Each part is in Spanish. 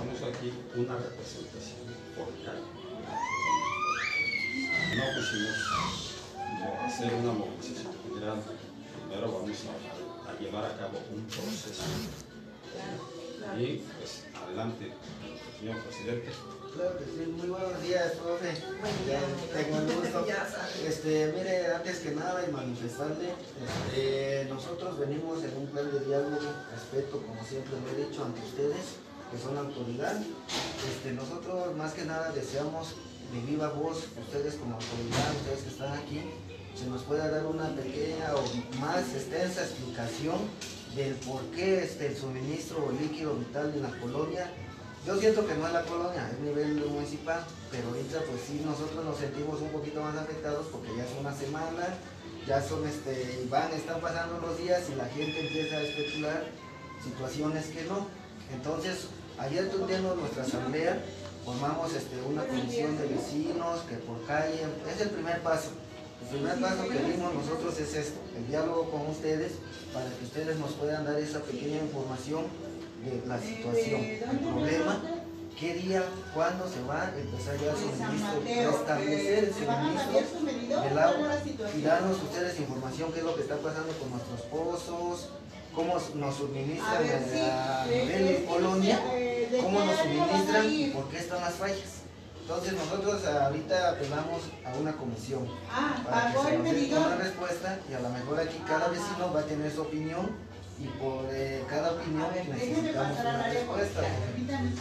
estamos aquí una representación por calle. No pusimos hacer una movilización general. Primero vamos a, a llevar a cabo un proceso. Y pues adelante, señor presidente. Claro que sí, muy buenos días, profe. Tengo el gusto. Este, mire, antes que nada y manifestarle, este, nosotros venimos en un plan de diálogo, respeto, como siempre lo he dicho ante ustedes, que son autoridad. Este, nosotros más que nada deseamos de viva voz, ustedes como autoridad, ustedes que están aquí, se nos pueda dar una pequeña o más extensa explicación del por qué este, el suministro líquido vital en la colonia yo siento que no es la colonia, es nivel municipal, pero ahorita pues sí nosotros nos sentimos un poquito más afectados porque ya es una semana, ya son este, van, están pasando los días y la gente empieza a especular situaciones que no. Entonces, ayer tuvimos nuestra asamblea, formamos este, una comisión de vecinos que por calle, es el primer paso. El primer paso que dimos nosotros es esto, el diálogo con ustedes para que ustedes nos puedan dar esa pequeña información de la situación, el problema, qué día, cuándo se va a empezar ya el suministro, restablecer el suministro del agua y darnos ustedes información qué es lo que está pasando con nuestros pozos, cómo nos suministran a nivel de colonia, cómo nos suministran y por qué están las fallas. Entonces nosotros ahorita apelamos a una comisión para que se nos dé una respuesta y a lo mejor aquí cada vecino va a tener su opinión y por eh, cada opinión necesitamos una respuesta.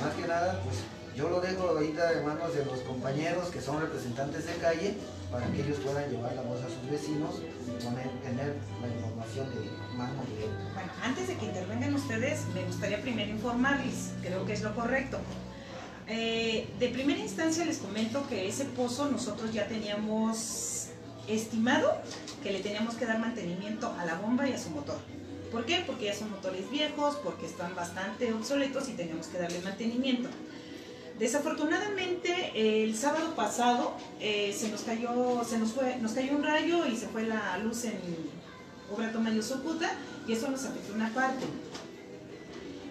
Más que nada, pues yo lo dejo ahorita en manos de los compañeros que son representantes de calle para que ellos puedan llevar la voz a sus vecinos y tener la información de mano directa. Bueno, antes de que intervengan ustedes, me gustaría primero informarles, creo que es lo correcto. Eh, de primera instancia les comento que ese pozo nosotros ya teníamos estimado que le teníamos que dar mantenimiento a la bomba y a su motor. ¿Por qué? Porque ya son motores viejos, porque están bastante obsoletos y tenemos que darle mantenimiento. Desafortunadamente, el sábado pasado eh, se nos cayó, se nos fue, nos cayó un rayo y se fue la luz en Obra Tomayo Socuta y eso nos afectó una parte.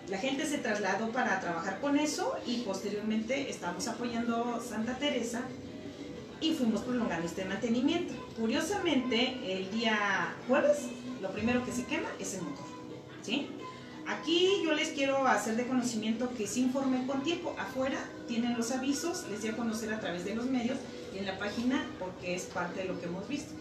La gente se trasladó para trabajar con eso y posteriormente estamos apoyando Santa Teresa y fuimos prolongando este mantenimiento. Curiosamente, el día jueves lo primero que se quema es el motor. ¿sí? Aquí yo les quiero hacer de conocimiento que se informé con tiempo. Afuera tienen los avisos, les di a conocer a través de los medios y en la página porque es parte de lo que hemos visto.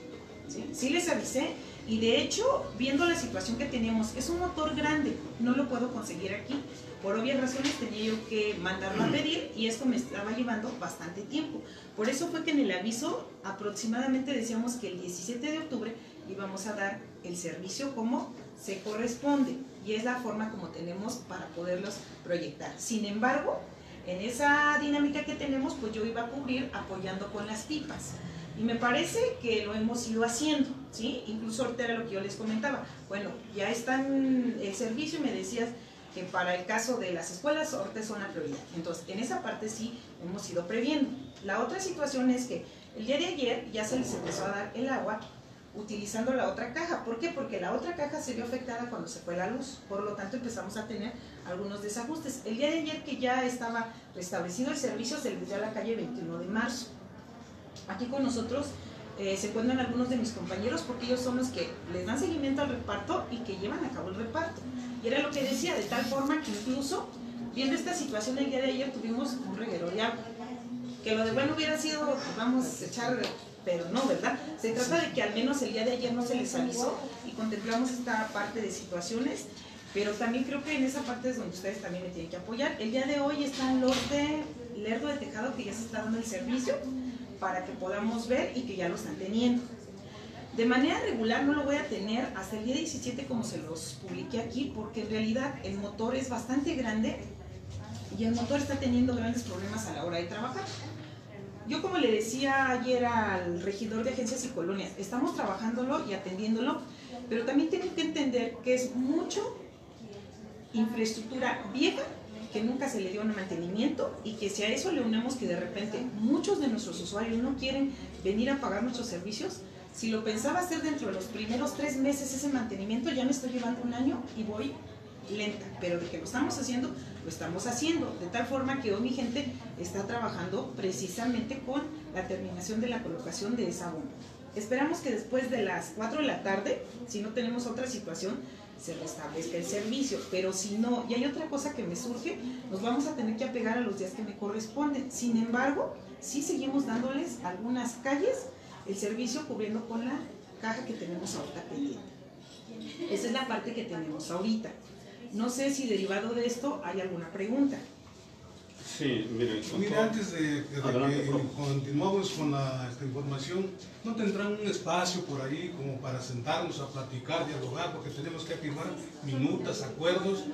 ¿sí? sí les avisé y de hecho, viendo la situación que tenemos, es un motor grande, no lo puedo conseguir aquí. Por obvias razones tenía yo que mandarlo a pedir y esto me estaba llevando bastante tiempo. Por eso fue que en el aviso aproximadamente decíamos que el 17 de octubre íbamos a dar el servicio como se corresponde y es la forma como tenemos para poderlos proyectar. Sin embargo, en esa dinámica que tenemos, pues yo iba a cubrir apoyando con las pipas. Y me parece que lo hemos ido haciendo, ¿sí? Incluso ahorita era lo que yo les comentaba. Bueno, ya está en el servicio y me decías que para el caso de las escuelas ahorita son la prioridad. Entonces, en esa parte sí hemos ido previendo. La otra situación es que el día de ayer ya se les empezó a dar el agua utilizando la otra caja. ¿Por qué? Porque la otra caja se vio afectada cuando se fue la luz. Por lo tanto, empezamos a tener algunos desajustes. El día de ayer que ya estaba restablecido el servicio, se les dio a la calle 21 de marzo. Aquí con nosotros eh, se encuentran algunos de mis compañeros porque ellos son los que les dan seguimiento al reparto y que llevan a cabo el reparto. Y era lo que decía, de tal forma que incluso, viendo esta situación el día de ayer, tuvimos un reguero de agua. Que lo de bueno hubiera sido, pues, vamos a echar pero no, ¿verdad? Se trata de que al menos el día de ayer no se les avisó y contemplamos esta parte de situaciones, pero también creo que en esa parte es donde ustedes también me tienen que apoyar. El día de hoy está el norte Lerdo de Tejado que ya se está dando el servicio para que podamos ver y que ya lo están teniendo. De manera regular no lo voy a tener hasta el día 17 como se los publiqué aquí, porque en realidad el motor es bastante grande y el motor está teniendo grandes problemas a la hora de trabajar. Yo como le decía ayer al regidor de agencias y colonias, estamos trabajándolo y atendiéndolo, pero también tienen que entender que es mucho infraestructura vieja que nunca se le dio un mantenimiento y que si a eso le unimos que de repente muchos de nuestros usuarios no quieren venir a pagar nuestros servicios, si lo pensaba hacer dentro de los primeros tres meses ese mantenimiento, ya me estoy llevando un año y voy lenta, pero de que lo estamos haciendo, lo estamos haciendo, de tal forma que hoy mi gente está trabajando precisamente con la terminación de la colocación de esa bomba. Esperamos que después de las 4 de la tarde, si no tenemos otra situación, se restablezca el servicio, pero si no, y hay otra cosa que me surge, nos vamos a tener que apegar a los días que me corresponden. Sin embargo, sí seguimos dándoles algunas calles el servicio cubriendo con la caja que tenemos ahorita pendiente. Esa es la parte que tenemos ahorita. No sé si derivado de esto hay alguna pregunta. Sí, mire, Mire, antes de, de Adelante, que profe. continuamos con la, esta información, ¿no tendrán un espacio por ahí como para sentarnos a platicar, dialogar, porque tenemos que firmar minutas, acuerdos?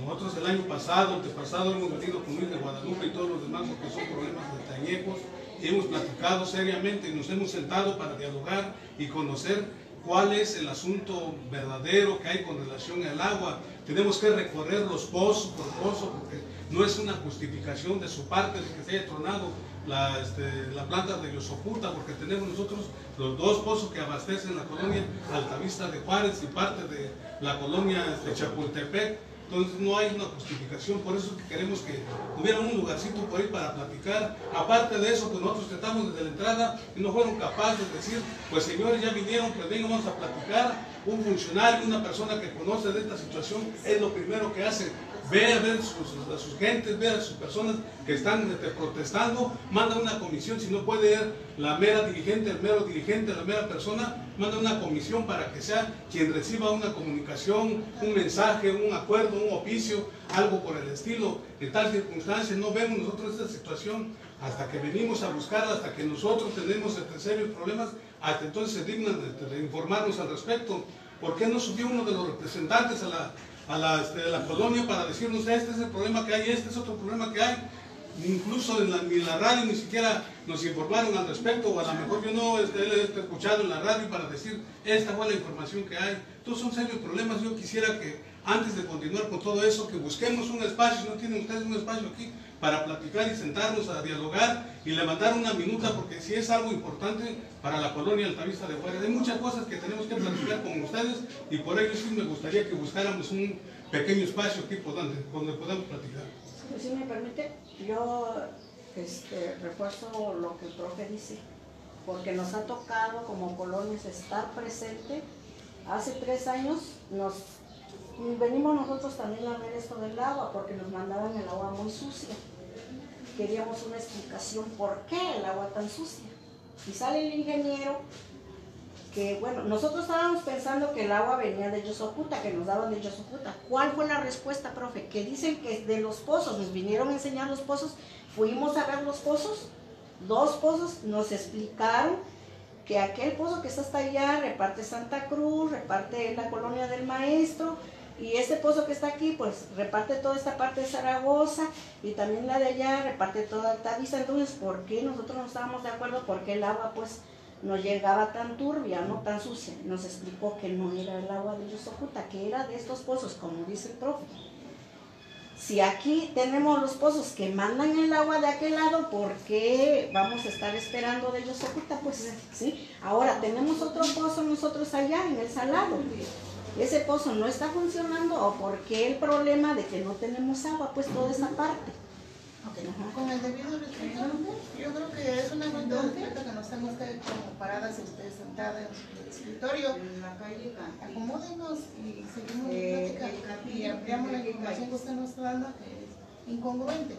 Nosotros el año pasado, antepasado, hemos venido con Luis de Guadalupe y todos los demás, porque son problemas de tañejos, y hemos platicado seriamente y nos hemos sentado para dialogar y conocer cuál es el asunto verdadero que hay con relación al agua. Tenemos que recorrer los pozos por pozo, porque no es una justificación de su parte de que se haya tronado la, este, la planta de Yosoputa, porque tenemos nosotros los dos pozos que abastecen la colonia Altavista de Juárez y parte de la colonia de Chapultepec. Entonces no hay una justificación, por eso es que queremos que hubiera un lugarcito por ahí para platicar. Aparte de eso, pues nosotros tratamos desde la entrada y no fueron capaces de decir, pues señores ya vinieron, pues vengan, vamos a platicar. Un funcionario, una persona que conoce de esta situación, es lo primero que hace. Ve a sus, a sus gentes, ve a sus personas que están este, protestando, manda una comisión, si no puede ir la mera dirigente, el mero dirigente, la mera persona, manda una comisión para que sea quien reciba una comunicación, un mensaje, un acuerdo, un oficio, algo por el estilo. En tal circunstancia no vemos nosotros esta situación hasta que venimos a buscar, hasta que nosotros tenemos este, serios problemas, hasta entonces se dignan de informarnos al respecto. ¿Por qué no subió uno de los representantes a la, a la, este, la colonia para decirnos este es el problema que hay, este es otro problema que hay? Incluso en la, ni la radio ni siquiera nos informaron al respecto, o a lo mejor yo no este, he escuchado en la radio para decir esta fue la información que hay. Entonces son serios problemas. Yo quisiera que antes de continuar con todo eso, que busquemos un espacio, si no tienen ustedes un espacio aquí, para platicar y sentarnos a dialogar y levantar una minuta, porque si es algo importante para la colonia Altavista de Juárez. Hay muchas cosas que tenemos que platicar con ustedes y por ello sí me gustaría que buscáramos un pequeño espacio aquí por donde, donde podamos platicar. Si me permite, yo este, refuerzo lo que el profe dice, porque nos ha tocado como colonias estar presente. Hace tres años nos venimos nosotros también a ver esto del agua, porque nos mandaban el agua muy sucia. Queríamos una explicación por qué el agua tan sucia. Y sale el ingeniero que, bueno, nosotros estábamos pensando que el agua venía de Yosoputa, que nos daban de Yosoputa. ¿Cuál fue la respuesta, profe? Que dicen que de los pozos, nos vinieron a enseñar los pozos, fuimos a ver los pozos, dos pozos, nos explicaron que aquel pozo que está hasta allá reparte Santa Cruz, reparte la colonia del maestro, y este pozo que está aquí, pues reparte toda esta parte de Zaragoza y también la de allá reparte toda Altavista. Entonces, ¿por qué nosotros no estábamos de acuerdo? Porque el agua, pues, no llegaba tan turbia, no tan sucia. Nos explicó que no era el agua de Yosocuta, que era de estos pozos, como dice el profe. Si aquí tenemos los pozos que mandan el agua de aquel lado, ¿por qué vamos a estar esperando de Yosocuta? Pues sí. Ahora tenemos otro pozo nosotros allá en el salado ese pozo no está funcionando o por qué el problema de que no tenemos agua, pues toda esa parte. Okay. Con el debido respeto, yo creo que es una falta de respeto que no estén ustedes como paradas y ustedes sentadas en su escritorio. Acomódenos y seguimos Eh, platicando y ampliamos la información que usted nos está dando que es incongruente.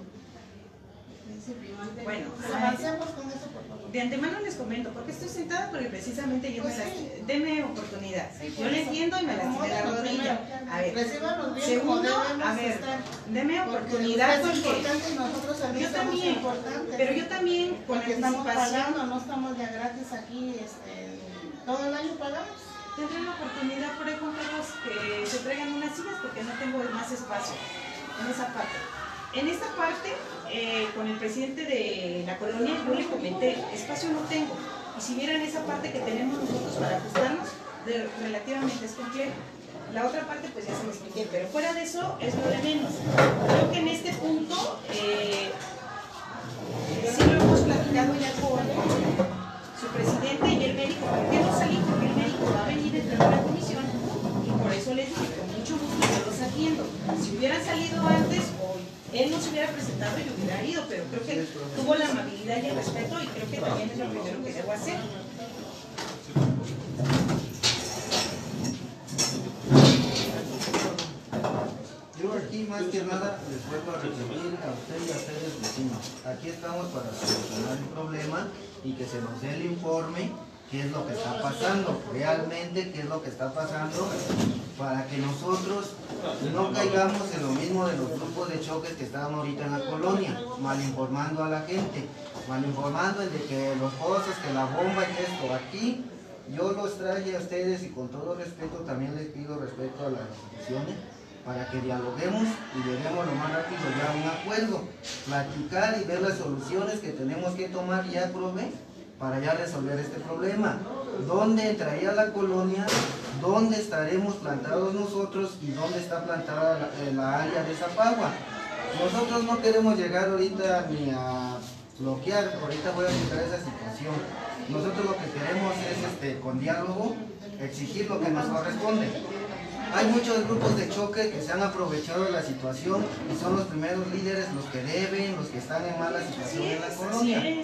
Bueno, avancemos con eso, por favor. de antemano les comento, porque estoy sentada porque precisamente yo Pues me sí. las... Deme oportunidad. Sí, yo le eso. entiendo y me lastimé la rodilla. A ver, bien segundo, a ver, estar. deme Porque oportunidad porque... y nosotros Yo también, pero yo también con Porque estamos pagando, no estamos ya gratis aquí, este, todo el año pagamos. tendré la oportunidad por ahí que se traigan unas sillas porque no tengo más espacio en esa parte. En esta parte, eh, con el presidente de la colonia, yo le comenté, espacio no tengo. Y si vieran esa parte que tenemos nosotros para ajustarnos, de- relativamente es compleja. La otra parte, pues ya se lo expliqué, pero fuera de eso es lo de menos. Creo que en este punto, eh, sí lo hemos platicado ya con su presidente y el médico. ¿Por qué no salí? Porque el médico va a venir a a la comisión y por eso les dije, con mucho gusto yo los atiendo. Hubiera presentado, yo hubiera ido, pero creo que tuvo la amabilidad y el respeto y creo que también es lo primero que debo hacer. Yo aquí más que nada les vuelvo a repetir a usted y a ustedes vecinos. Aquí estamos para solucionar el problema y que se nos dé el informe qué es lo que está pasando, realmente qué es lo que está pasando, para que nosotros no caigamos en lo mismo de los grupos de choques que estaban ahorita en la colonia, mal informando a la gente, mal informando de que los pozos, que la bomba y esto. Aquí yo los traje a ustedes y con todo respeto también les pido respeto a las instituciones para que dialoguemos y lleguemos lo más rápido ya a un acuerdo, platicar y ver las soluciones que tenemos que tomar ya, prove, para ya resolver este problema. ¿Dónde entraría la colonia? ¿Dónde estaremos plantados nosotros? ¿Y dónde está plantada la, eh, la área de Zapagua? Nosotros no queremos llegar ahorita ni a bloquear, ahorita voy a explicar esa situación. Nosotros lo que queremos es, este, con diálogo, exigir lo que nos corresponde. Hay muchos grupos de choque que se han aprovechado de la situación y son los primeros líderes los que deben, los que están en mala situación en la colonia.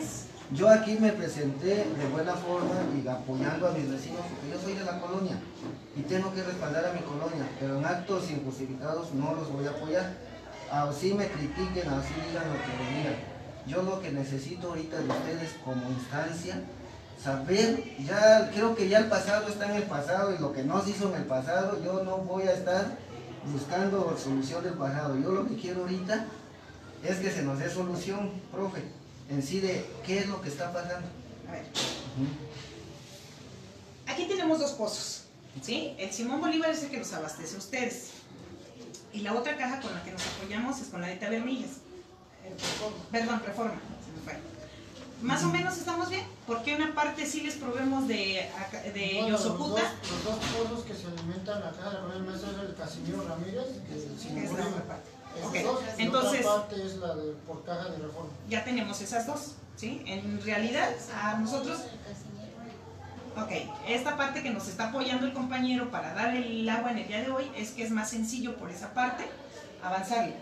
Yo aquí me presenté de buena forma y apoyando a mis vecinos porque yo soy de la colonia y tengo que respaldar a mi colonia, pero en actos injustificados no los voy a apoyar. Así me critiquen, así digan lo que me digan. Yo lo que necesito ahorita de ustedes como instancia, saber, ya creo que ya el pasado está en el pasado y lo que no se hizo en el pasado, yo no voy a estar buscando solución del pasado. Yo lo que quiero ahorita es que se nos dé solución, profe, en sí de qué es lo que está pasando. A ver, aquí tenemos dos pozos, ¿sí? El Simón Bolívar es el que los abastece a ustedes. Y la otra caja con la que nos apoyamos es con la de Tabernillas. Eh, Perdón, Reforma, se me fue. Más o menos estamos bien, porque una parte sí les probemos de, acá- de Bueno, los, dos, Yosoputa, los dos pozos que se alimentan acá de la colonia maestra es el Casimiro Ramírez, que es el que Simón es la otra Bolívar. Parte. Esos Ok, dos, y entonces- parte es la de por caja de reforma. ya tenemos esas dos, ¿sí? En realidad, a nosotros, ok, esta parte que nos está apoyando el compañero para dar el agua en el día de hoy es que es más sencillo por esa parte avanzarle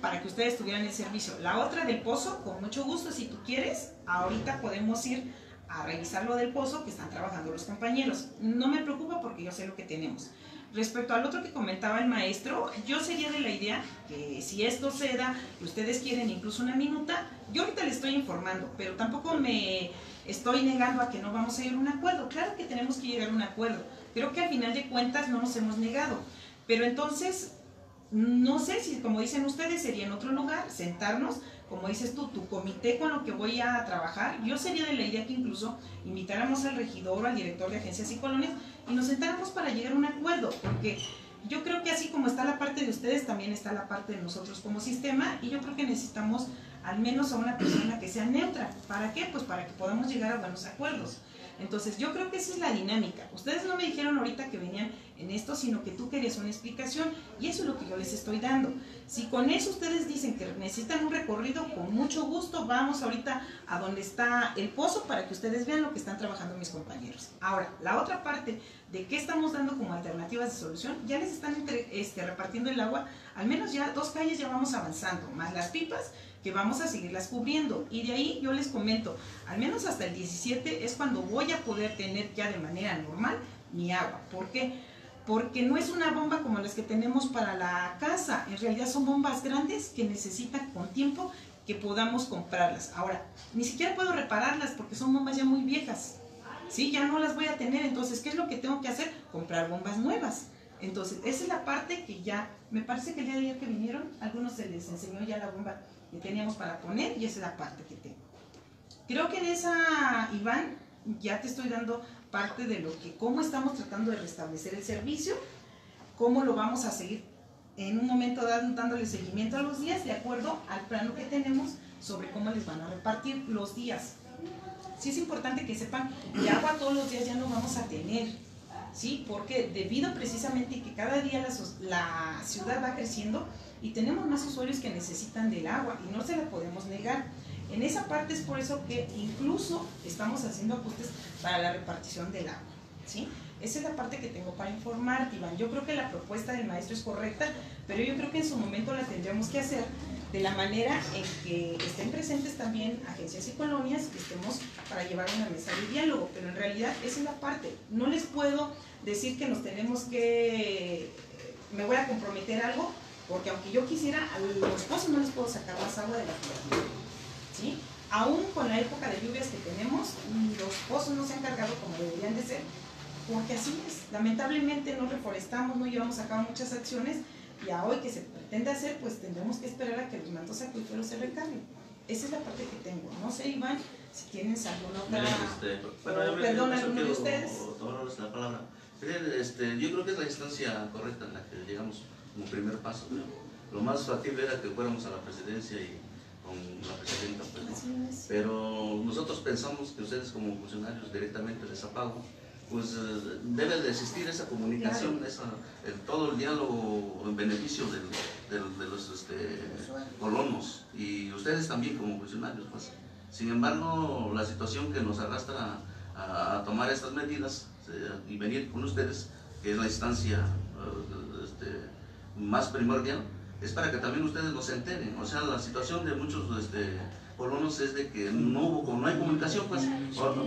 para que ustedes tuvieran el servicio. La otra del pozo, con mucho gusto, si tú quieres, ahorita podemos ir a revisar lo del pozo que están trabajando los compañeros. No me preocupa porque yo sé lo que tenemos. Respecto al otro que comentaba el maestro, yo sería de la idea que si esto se da, ustedes quieren incluso una minuta, yo ahorita les estoy informando, pero tampoco me estoy negando a que no vamos a llegar a un acuerdo. Claro que tenemos que llegar a un acuerdo. Creo que al final de cuentas no nos hemos negado. Pero entonces, no sé si, como dicen ustedes, sería en otro lugar, sentarnos, como dices tú, tu comité con lo que voy a trabajar. Yo sería de la idea que incluso invitáramos al regidor o al director de agencias y colonias y nos sentáramos para llegar a un acuerdo, porque yo creo que así como está la parte de ustedes, también está la parte de nosotros como sistema y yo creo que necesitamos al menos a una persona que sea neutra. ¿Para qué? Pues para que podamos llegar a buenos acuerdos. Entonces, yo creo que esa es la dinámica. Ustedes no me dijeron ahorita que venían en esto, sino que tú querías una explicación y eso es lo que yo les estoy dando. Si con eso ustedes dicen que necesitan un recorrido, con mucho gusto vamos ahorita a donde está el pozo para que ustedes vean lo que están trabajando mis compañeros. Ahora, la otra parte de qué estamos dando como alternativas de solución, ya les están entre- este, repartiendo el agua, al menos ya dos calles ya vamos avanzando, más las pipas que vamos a seguirlas cubriendo. Y de ahí yo les comento, al menos hasta el 17 es cuando voy a poder tener ya de manera normal mi agua. ¿Por qué? Porque no es una bomba como las que tenemos para la casa, en realidad son bombas grandes que necesitan con tiempo que podamos comprarlas. Ahora, ni siquiera puedo repararlas porque son bombas ya muy viejas. Sí, ya no las voy a tener, entonces, ¿qué es lo que tengo que hacer? Comprar bombas nuevas. Entonces, esa es la parte que ya, me parece que el día de ayer que vinieron, algunos se les enseñó ya la bomba que teníamos para poner y esa es la parte que tengo. Creo que en esa, Iván, ya te estoy dando parte de lo que, cómo estamos tratando de restablecer el servicio, cómo lo vamos a seguir en un momento dándole seguimiento a los días de acuerdo al plano que tenemos sobre cómo les van a repartir los días. Sí es importante que sepan que agua todos los días ya no vamos a tener, ¿sí? Porque debido precisamente que cada día la ciudad va creciendo y tenemos más usuarios que necesitan del agua y no se la podemos negar. En esa parte es por eso que incluso estamos haciendo ajustes para la repartición del agua, ¿sí? Esa es la parte que tengo para informarte, Iván. Yo creo que la propuesta del maestro es correcta, pero yo creo que en su momento la tendremos que hacer de la manera en que estén presentes también agencias y colonias y estemos para llevar una mesa de diálogo, pero en realidad esa es la parte. No les puedo decir que nos tenemos que, me voy a comprometer algo, porque aunque yo quisiera, a los pozos no les puedo sacar más agua de la tierra. ¿Sí? Aún con la época de lluvias que tenemos, los pozos no se han cargado como deberían de ser, porque así es. Lamentablemente no reforestamos, no llevamos a cabo muchas acciones y a hoy que se pretende hacer, pues tendremos que esperar a que los mantos acuíferos se recarguen. Esa es la parte que tengo. No sé, Iván, si tienes alguna otra... Este, bueno, perdón, alguno de ustedes. la palabra. Este, yo creo que es la instancia correcta en la que llegamos como primer paso. Lo más factible era que fuéramos a la presidencia y con la presidenta. Pues. Pero nosotros pensamos que ustedes como funcionarios directamente de Zapago, pues eh, debe de existir esa comunicación, esa, el- todo el diálogo en beneficio del- del- de los este, colonos y ustedes también como funcionarios. Pues. Sin embargo, la situación que nos arrastra a, a tomar estas medidas eh, y venir con ustedes, que es la instancia eh, este, más primordial, es para que también ustedes nos enteren. O sea, la situación de muchos este, colonos es de que no hubo, no hay comunicación, pues,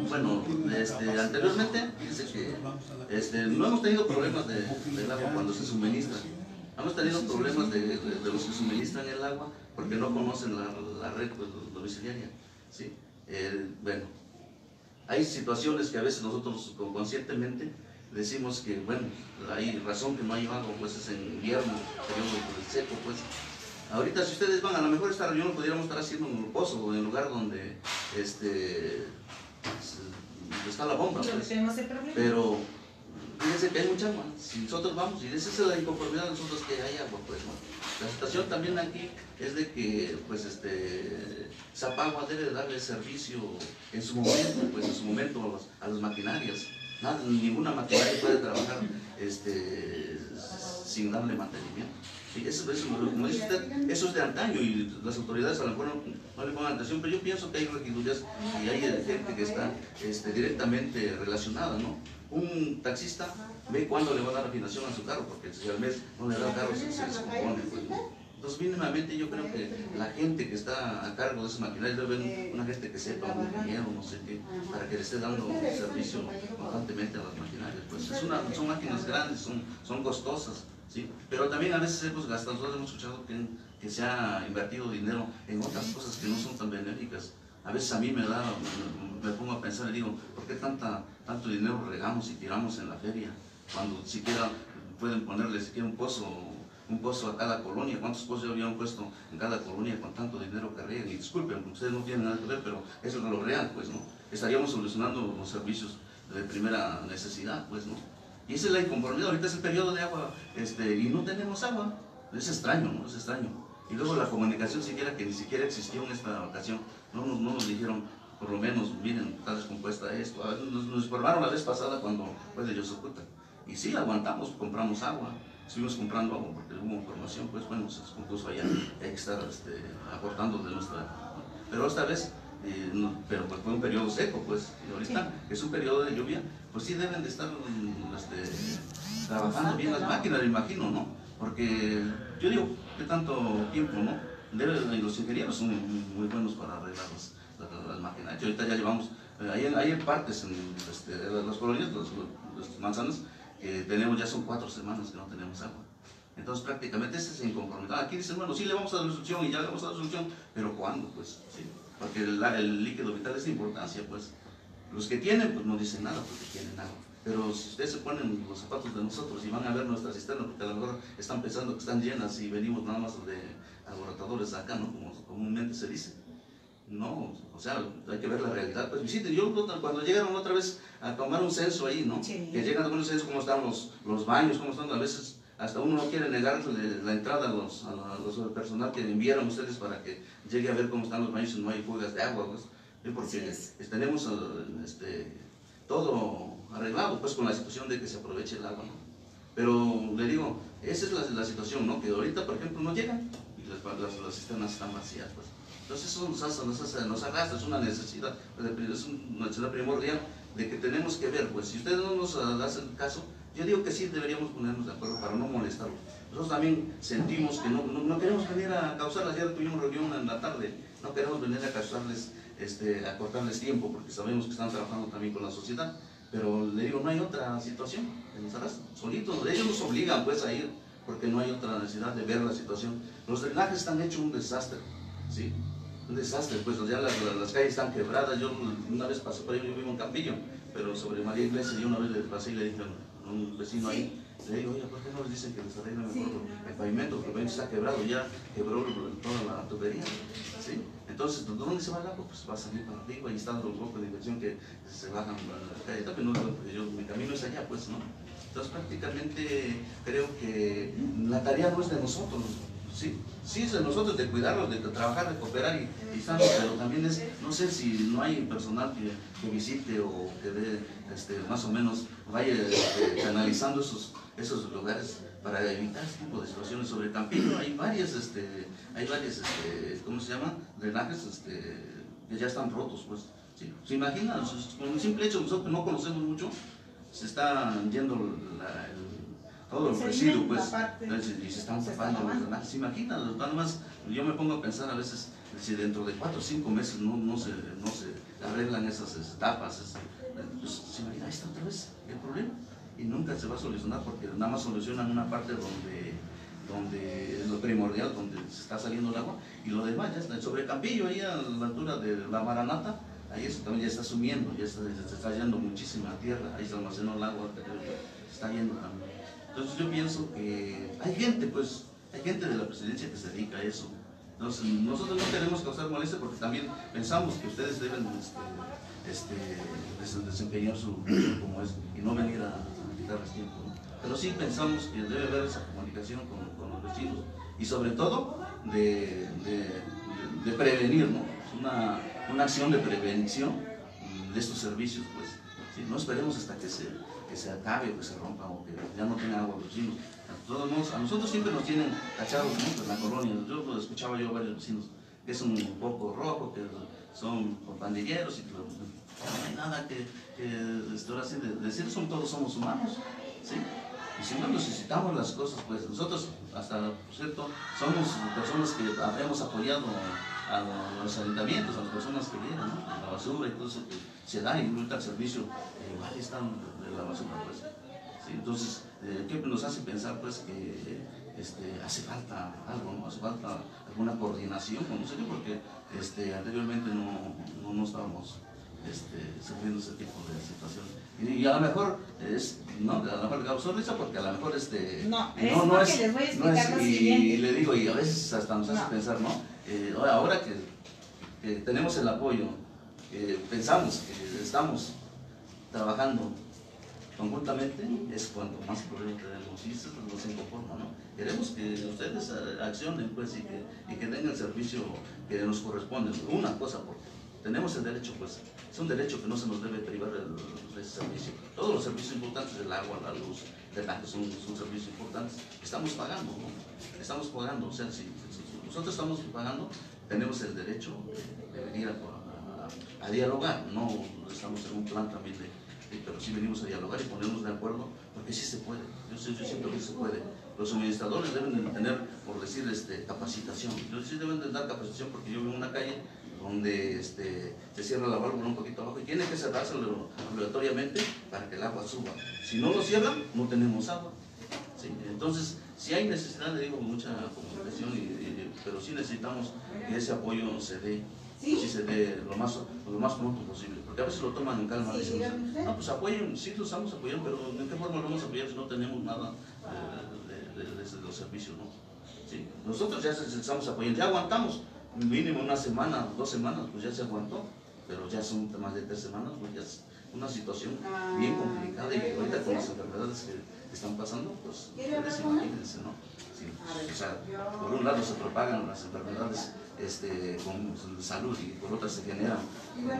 bueno, este, anteriormente, dice que este, no hemos tenido problemas de, del agua cuando se suministra. Hemos tenido problemas de, los que suministran el agua porque no conocen la, red pues, domiciliaria. ¿sí? Eh, bueno, hay situaciones que a veces nosotros con- conscientemente decimos que, bueno, hay razón que no hay agua, pues es en invierno, periodo seco, pues. Ahorita si ustedes van, a lo mejor esta reunión podríamos estar haciendo en un pozo, en el lugar donde este, está la bomba, pues. Pero fíjense que hay mucha agua. Si nosotros vamos, y esa es la inconformidad de nosotros que hay agua, pues no. La situación también aquí es de que, pues, este, Zapagua debe darle servicio en su momento, pues, en su momento a las maquinarias. Nada, ninguna maquinaria puede trabajar este, sin darle mantenimiento. Sí, eso, eso, como dice usted, eso es de antaño y las autoridades a lo mejor no, le pongan atención, pero yo pienso que hay regidurías y hay gente que está este, directamente relacionada, ¿no? Un taxista ve cuándo le va a dar afinación a su carro, porque si al mes no le da carro se, descompone. Pues. Entonces, mínimamente yo creo que la gente que está a cargo de esa maquinaria debe haber una gente que sepa, un ingeniero, no sé qué, para que le esté dando servicio constantemente a las maquinarias. Pues es una, son máquinas grandes, son, son costosas, ¿sí? Pero también a veces hemos gastado, nosotros hemos escuchado que, que se ha invertido dinero en otras cosas que no son tan benéficas. A veces a mí me da, me, me pongo a pensar y digo, ¿por qué tanta, tanto dinero regamos y tiramos en la feria? Cuando siquiera pueden ponerle siquiera un pozo un pozo a cada colonia, cuántos pozos habían puesto en cada colonia con tanto dinero que riegan. Y disculpen, ustedes no tienen nada que ver, pero eso es lo real, pues, ¿no? Estaríamos solucionando los servicios de primera necesidad, pues, ¿no? Y esa es la inconformidad, ahorita es el periodo de agua, este, y no tenemos agua. Es extraño, ¿no? Es extraño. Y luego la comunicación siquiera que ni siquiera existió en esta ocasión, no nos, no nos dijeron, por lo menos, miren, está descompuesta esto. Ah, Nos, nos informaron la vez pasada cuando fue de Yosocuta. Y sí, aguantamos, compramos agua estuvimos comprando agua porque hubo información, pues bueno, se descompuso allá, hay que estar este, aportando de nuestra... Pero esta vez, eh, no- pero pues fue un periodo seco, pues, y ahorita que es un periodo de lluvia, pues sí deben de estar mm, este, trabajando bien las máquinas, me imagino, ¿no? Porque yo digo, ¿qué tanto tiempo, no? Deben, y los ingenieros son muy buenos para arreglar las, las, las máquinas. Y ahorita ya llevamos, eh, hay, hay partes en este, las colonias, los, los manzanas, que tenemos, ya son cuatro semanas que no tenemos agua. Entonces prácticamente esa es inconformidad. Aquí dicen, bueno, sí le vamos a dar solución y ya le vamos a dar solución, pero ¿cuándo? Pues, sí. Porque el, el líquido vital es de importancia, pues. Los que tienen, pues no dicen nada porque tienen agua. Pero si ustedes se ponen los zapatos de nosotros y van a ver nuestra cisterna, porque a lo mejor están pensando que están llenas y venimos nada más de alborotadores acá, ¿no? Como comúnmente se dice. No, o sea, hay que ver la realidad. Pues visiten, yo cuando llegaron otra vez a tomar un censo ahí, ¿no? Sí. Que llegan a tomar un censo, cómo están los, los baños, cómo están, a veces hasta uno no quiere negarle la entrada a los, a los personal que enviaron ustedes para que llegue a ver cómo están los baños y no hay fugas de agua, pues. Porque es. tenemos eh, este, todo arreglado, pues con la situación de que se aproveche el agua, ¿no? Pero le digo, esa es la, la situación, ¿no? Que ahorita, por ejemplo, no llegan y las, las, las cisternas están vacías, pues. Entonces eso nos, hace, nos, hace- arrastra, es una necesidad, es una necesidad primordial de que tenemos que ver, pues si ustedes no nos hacen caso, yo digo que sí deberíamos ponernos de acuerdo para no molestarlos. nosotros también sentimos que no, no, queremos venir a causarles, ayer tuvimos reunión en la tarde, no queremos venir a causarles, este, a cortarles tiempo, porque sabemos que están trabajando también con la sociedad, pero le digo, no hay otra situación, que nos hagas solitos, ellos nos obligan pues a ir, porque no hay otra necesidad de ver la situación. Los drenajes están hechos un desastre, ¿sí? Un desastre, pues ya las, las- las calles están quebradas, yo una vez pasé por ahí, yo vivo en Campillo, pero sobre María Iglesias, yo una vez le pasé y le dije a un vecino ahí, le digo, oye, ¿por qué no les dicen que les arreglen mejor el pavimento? Porque el pavimento está quebrado, ya quebró toda la tubería. ¿sí? Entonces, ¿de ¿dónde se va el agua? Pues va a salir para arriba y están los grupos de inversión que se bajan a la calle. También no, yo, mi camino es allá, pues, ¿no? Entonces, prácticamente creo que la tarea no es de nosotros. Sí, sí nosotros de cuidarlos, de trabajar, de cooperar y, y estamos, pero también es, no sé si no hay personal que, visite o que dé, este, más o menos vaya este, canalizando esos, esos lugares para evitar este tipo de situaciones. Sobre Campillo hay varias, este, hay varias, este, ¿cómo se llama? Drenajes este, que ya están rotos, pues. ¿Se imaginan? Con el simple hecho, nosotros no conocemos mucho, se está yendo el- todo el residuo, pues, entonces, y se están tapando los drenajes. ¿Se imaginan? Nada más, yo me pongo a pensar a veces, si dentro de cuatro o cinco meses no, no, se, no se arreglan esas es, tapas, es- pues, se imagina, ahí está otra vez el problema. Y nunca se va a solucionar porque nada más solucionan una parte donde, donde es lo primordial, donde se está saliendo el agua, y lo demás ya está. Sobre Campillo, ahí a la altura de la Maranata, ahí eso también ya está sumiendo, ya está, se está yendo muchísima tierra, ahí se almacenó el agua, se está yendo también. Entonces yo pienso que hay gente, pues, hay gente de la presidencia que se dedica a eso. Entonces nosotros no queremos causar molestia porque también pensamos que ustedes deben este, este, des- desempeñar su como es y no venir a, a quitarles tiempo. Pero sí pensamos que debe haber esa comunicación con, los vecinos y sobre todo de, de- de- prevenir, ¿no? Una, una acción de prevención de estos servicios, pues. No esperemos hasta que se, se acabe o que se rompa o que ya no tenga agua los vecinos. A, todos a nosotros siempre nos tienen tachados ¿no? en la colonia. Yo lo escuchaba yo a varios vecinos que es un poco rojo, que son pandilleros y que lo- no hay nada que, de decir, son, todos somos humanos. ¿sí? Y si no necesitamos las cosas, pues nosotros, hasta por cierto, somos personas que habíamos apoyado a los ayuntamientos, a las personas que vienen, ¿no? la basura y todo eso que se da y ahorita el servicio, eh, igual están de la basura, pues. ¿sí? Entonces, eh, ¿qué nos hace pensar, pues, que este, hace falta algo, ¿no? Hace falta alguna coordinación, como se dice, porque este, anteriormente no, no, no estábamos este, sufriendo ese tipo de situación. Y, y a lo mejor es, no, a lo mejor le causó risa porque a lo mejor este... No, y es porque les voy a explicar lo y, le digo, y a veces hasta nos hace No. pensar, ¿no? Eh, ahora- que, que tenemos el apoyo, que pensamos que estamos trabajando conjuntamente, es cuanto más problemas tenemos y eso nos inconforma, ¿no? Queremos que ustedes eh, accionen pues y que, y que den el servicio que nos corresponde. Una cosa, porque tenemos el derecho, pues, es un derecho que no se nos debe privar de ese servicio. Todos los servicios importantes, el agua, la luz, el agua, son, son servicios importantes. Estamos pagando, ¿no? Estamos pagando, o sea, si, nosotros estamos pagando, tenemos el derecho de, venir a dialogar, no estamos en un plan también de, pero sí venimos a dialogar y ponernos de acuerdo, porque sí se puede, yo, siento que se puede. Los suministradores deben de tener, por decir, este, capacitación, yo sí deben de dar capacitación porque yo vivo en una calle donde este, se cierra la válvula un poquito abajo y tiene que cerrarse obligatoriamente para que el agua suba. Si no lo cierran, no tenemos agua. Entonces, si hay necesidad, le digo, mucha comunicación, pero sí necesitamos que ese apoyo se dé, sí se dé lo más, lo más pronto posible, porque a veces lo toman en calma, Sí, dicen, usted. no, pues apoyen, sí lo estamos apoyando, pero ¿de qué forma lo vamos a apoyar si no tenemos nada de, de- de- de los servicios, no? Sí, Nosotros ya se- se estamos apoyando, ya aguantamos, mínimo una semana, dos semanas, pues ya se aguantó, pero ya son más de tres semanas, pues ya es una situación bien complicada y ahorita con las enfermedades que están pasando, pues ustedes imagínense, ¿no? Sí, o sea, por un lado se propagan las enfermedades este, con salud y por otra se generan,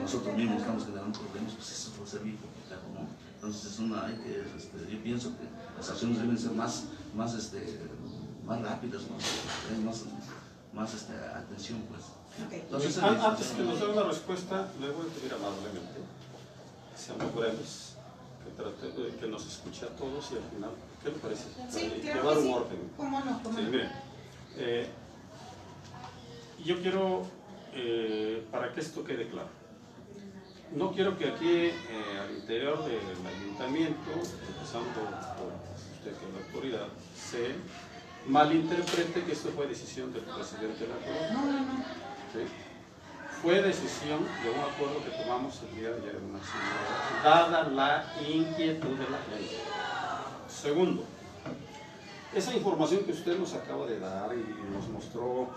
nosotros mismos estamos generando problemas, pues eso va a ser bien complicado, ¿no? Entonces es una, hay que, este, yo pienso que las acciones deben ser más, más, este, más rápidas, más, eh, más, más este, atención, pues. Entonces, An- es- Antes que nos dé una respuesta, le voy a pedir amablemente que seamos breves, que, trate, de- que nos escuche a todos y al final, ¿qué le parece? Sí, claro llevar un sí. orden. ¿Cómo no? ¿Cómo Sí, no? mire, eh, yo quiero, eh, para que esto quede claro, no quiero que aquí eh, al interior del ayuntamiento, empezando por usted que es la autoridad, se malinterprete que esto fue decisión del presidente de la colonia. No, no, no. ¿sí? Fue decisión de un acuerdo que tomamos el día de ayer en una asamblea, dada la inquietud de la gente. Segundo, esa información que usted nos acaba de dar y nos mostró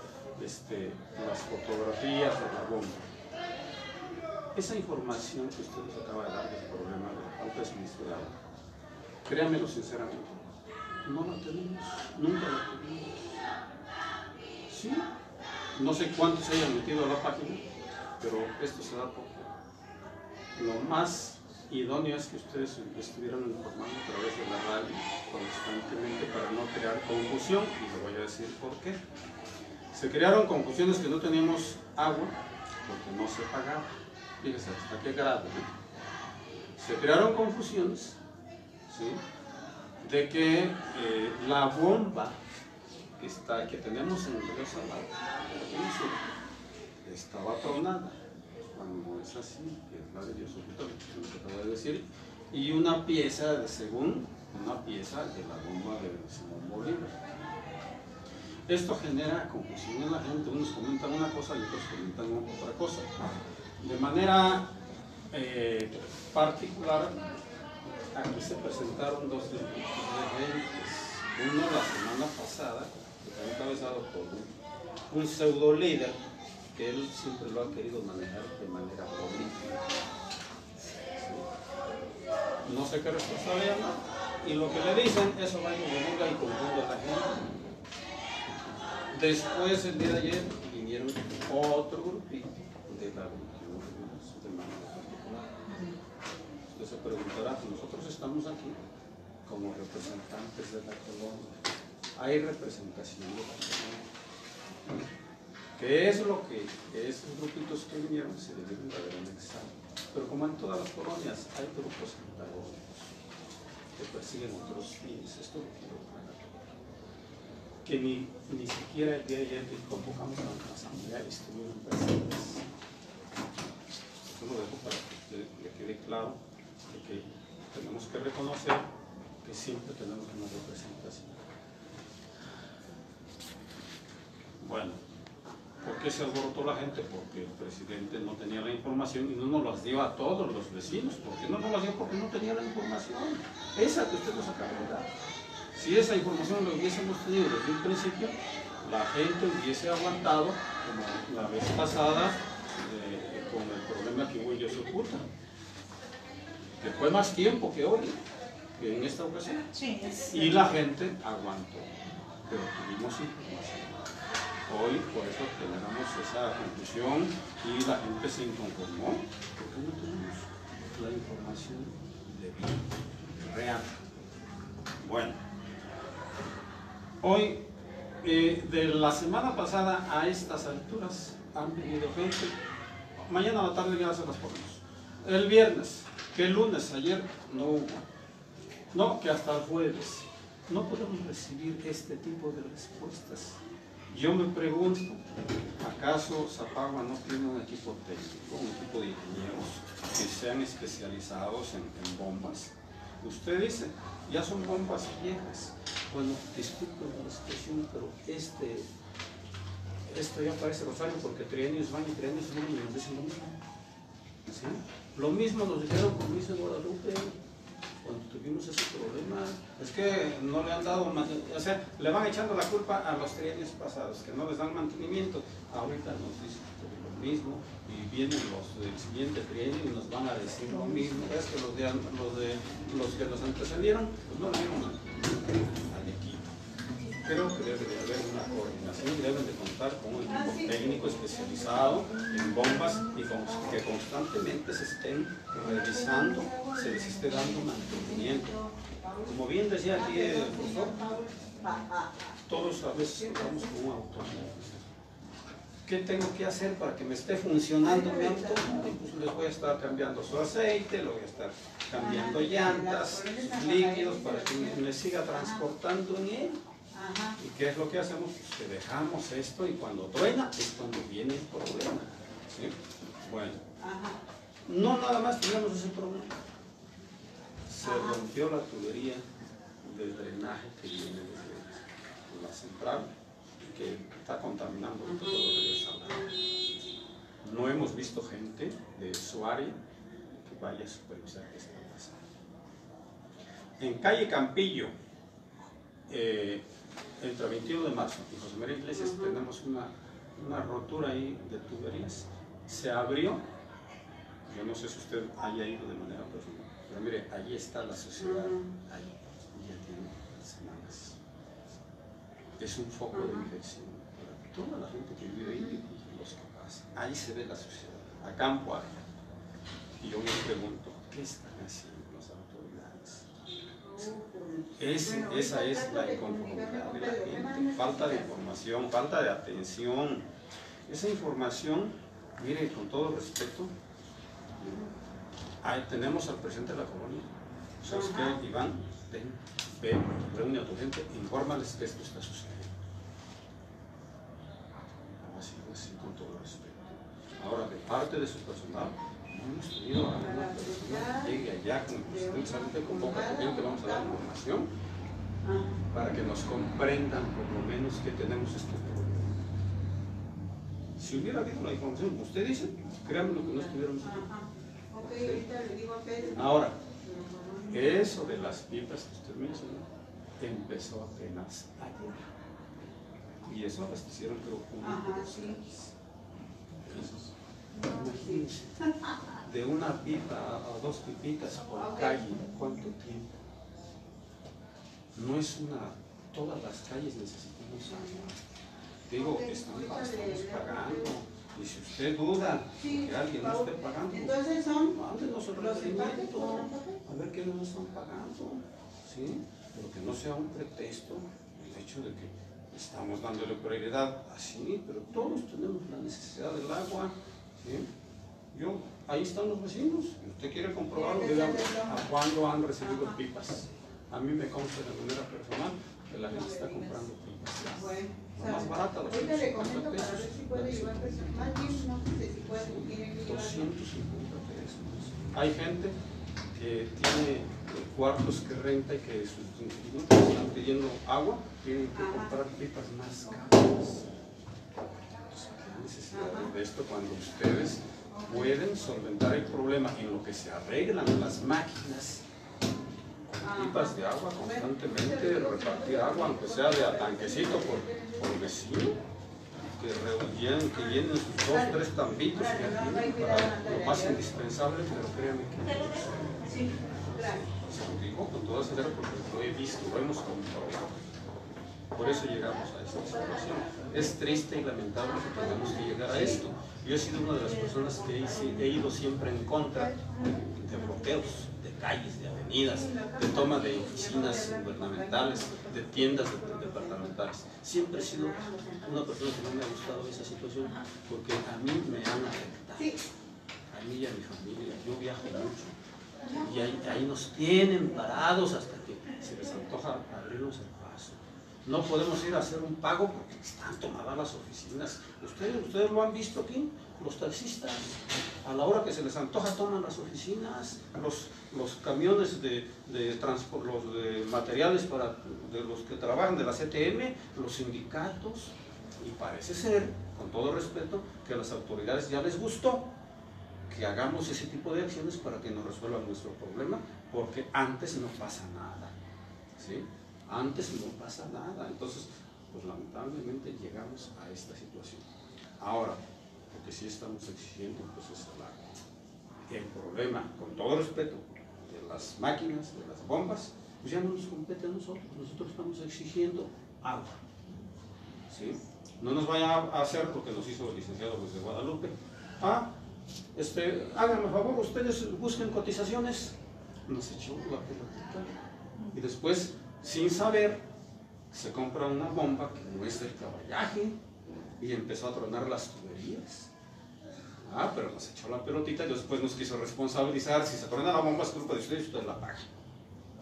este, las fotografías de la bomba, esa información que usted nos acaba de dar del problema de de agua, créanmelo sinceramente, no la tenemos, nunca la tuvimos. Sí, no sé cuántos hayan metido a la página, pero esto se da porque lo más idóneo es que ustedes estuvieran informando a través de la radio constantemente para no crear confusión y le voy a decir por qué. Se crearon confusiones que no teníamos agua porque no se pagaba. Fíjese hasta qué grado. ¿no? Se crearon confusiones de que eh, la bomba está, que tenemos en el río Salado, estaba tronada cuando es así, que es la de Dios que acaba de decir, y una pieza, según una pieza de la bomba de Simón Bolívar. Esto genera confusión en la gente, unos comentan una cosa y otros comentan otra cosa. De manera eh, particular, aquí se presentaron dos de. Uno la semana pasada, que fue encabezado por un, un pseudo líder que él siempre lo ha querido manejar de manera política. No sé qué respuesta y lo que le dicen, eso va divulga y confunde a la gente. Después, el día de ayer, vinieron otro grupito de la de manera particular. Usted se preguntará, nosotros estamos aquí como representantes de la colonia. Hay representación de la colonia. ¿Qué es lo que esos grupitos que vinieron se debieron de haber anexado? Pero como en todas las colonias hay grupos antagónicos que persiguen otros fines, esto lo quiero aclarar. Que ni, ni siquiera el día de ayer que convocamos a la asamblea estuvieron presentes. Esto lo dejo para que le quede claro que tenemos que reconocer que siempre tenemos una representación. Bueno, ¿por qué se alborotó la gente? Porque el presidente no tenía la información y no nos las dio a todos los vecinos. ¿Por qué no nos las dio? Porque no tenía la información. Esa que usted nos acaba de dar. Si esa información lo hubiésemos tenido desde un principio, la gente hubiese aguantado, como la vez pasada, eh, con el problema que hubo en Yosoputa, que fue más tiempo que hoy, que en esta ocasión. Sí, Y la gente aguantó, pero tuvimos información. Hoy por eso generamos esa confusión y la gente se inconformó porque no tenemos la información debida, real. Bueno, hoy, eh, de la semana pasada a estas alturas, han venido gente. Mañana a la tarde ya se las ponemos. El viernes, que el lunes, ayer no hubo. No, que hasta el jueves. No podemos recibir este tipo de respuestas. Yo me pregunto, ¿acaso Zapagua no tiene un equipo técnico, un equipo de ingenieros que sean especializados en, en bombas? Usted dice, ya son bombas viejas. Bueno, disculpen la expresión, pero este, esto ya parece Rosario porque trienios van y trienios vienen y nos dicen lo mismo. Lo mismo nos dijeron con Luis Guadalupe cuando tuvimos ese problema. Es que no le han dado, o sea, le van echando la culpa a los trienios pasados, que no les dan mantenimiento. Ahorita nos dicen mismo y vienen los del siguiente trienio y nos van a decir lo mismo. Es que los, de, los, de, los que nos antecedieron, no mantenimiento al equipo. Creo que debe de haber una coordinación deben de contar con un equipo técnico especializado en bombas y que constantemente se estén revisando, se les esté dando mantenimiento. Como bien decía aquí el profesor, todos a veces contamos con un automóvil. ¿Qué tengo que hacer para que me esté funcionando mi auto? Pues les voy a estar cambiando su aceite, le voy a estar cambiando llantas, sus líquidos para que me, me siga transportando en él. ¿Y qué es lo que hacemos? Pues que dejamos esto y cuando truena es cuando viene el problema. ¿sí? Bueno, no nada más tenemos ese problema. Se rompió la tubería del drenaje que viene desde la central que está contaminando todo el. No hemos visto gente de su área que vaya a supervisar qué está pasando. En calle Campillo, eh, entre 21 de marzo y José María Iglesias tenemos una, una rotura ahí de tuberías. Se abrió, yo no sé si usted haya ido de manera personal, pero mire, allí está la sociedad, ahí, y ya tiene semanas. Es un foco de infección toda la gente que vive ahí y los que pasan. Ahí se ve la sociedad, a campo abierto. Y yo me pregunto, ¿qué están haciendo las autoridades? Es- esa es la inconformidad de la gente, falta de información, falta de atención. Esa información, mire, con todo respeto, ahí tenemos al presidente de la colonia. ¿Sabes qué, Iván? Ven, ven, reúne a tu gente, infórmales que esto está sucediendo. Así, así, con todo respeto. Ahora, de parte de su personal, no hemos tenido a una persona que llegue allá con el presidente, ¿sabe qué? convoca a que vamos a dar información para que nos comprendan por lo menos que tenemos estos problemas. Si hubiera habido la información, como usted dice, créanme lo que no estuviéramos aquí. Ahora, eso de las pipas que usted mencionó empezó apenas ayer. Y eso las hicieron creo un Ajá, dos sí. años. Imagínense, de una pipa a dos pipitas por calle, ¿cuánto tiempo? No es una, todas las calles necesitamos agua. Digo, estamos, estamos pagando. Y si usted duda Sí, que alguien no esté pagando, Entonces son los. A ver qué nos están pagando, ¿sí? Pero que no sea un pretexto el hecho de que estamos dándole prioridad así, pero todos tenemos la necesidad del agua, ¿sí? Yo, ahí están los vecinos, usted quiere comprobarlo, dígame a cuándo han recibido pipas. A mí me consta de manera personal que la gente está comprando pipas. Bueno, La más barata, los Ahorita le 150 comento para pesos. ver si puede llevar personal. Más bien, no sé si puede, tiene que llevar. 250 pesos. Hay gente que tiene eh, cuartos que renta y que sus inquilinos están pidiendo agua, tienen que comprar pipas más caras. Entonces, ¿qué necesidad de esto cuando ustedes pueden solventar el problema en lo que se arreglan las máquinas? con Pipas de agua constantemente, repartir agua, aunque sea de a tanquecito por, por vecino que reúnen, que llenen sus dos, tres tambitos que para lo más indispensable, pero créanme que. Sí. Se lo digo con toda sinceridad porque lo he visto, lo hemos comprobado. Por eso llegamos a esta situación. Es triste y lamentable que tengamos que llegar a esto. Yo he sido una de las personas que he, he ido siempre en contra de bloqueos, de calles, de avenidas, de toma de oficinas gubernamentales, de tiendas de- departamentales. Siempre he sido una persona que no me ha gustado esa situación porque a mí me han afectado. A mí y a mi familia. Yo viajo mucho. Y ahí, ahí nos tienen parados hasta que se les antoja abrirnos el. No podemos ir a hacer un pago porque están tomadas las oficinas. Ustedes, ustedes lo han visto aquí, los taxistas. A la hora que se les antoja toman las oficinas, los, los camiones de, de los de materiales para de los que trabajan de la CTM, los sindicatos. Y parece ser, con todo respeto, que a las autoridades ya les gustó que hagamos ese tipo de acciones para que nos resuelvan nuestro problema, porque antes no pasa nada. ¿sí? Antes no pasa nada. Entonces, pues lamentablemente llegamos a esta situación. Ahora, lo que sí estamos exigiendo pues, es agua. El problema, con todo respeto, de las máquinas, de las bombas, pues ya no nos compete a nosotros. Nosotros estamos exigiendo agua. ¿sí? No nos vaya a hacer lo que nos hizo el licenciado Luis de Guadalupe. Ah, este, háganme favor, ustedes busquen cotizaciones. Nos echó la pelotita. Y después, sin saber, se compra una bomba que no es del caballaje, y empezó a tronar las tuberías. Ah, pero nos echó la pelotita y después nos quiso responsabilizar. Si se truena la bomba es culpa de ustedes ustedes la pagan.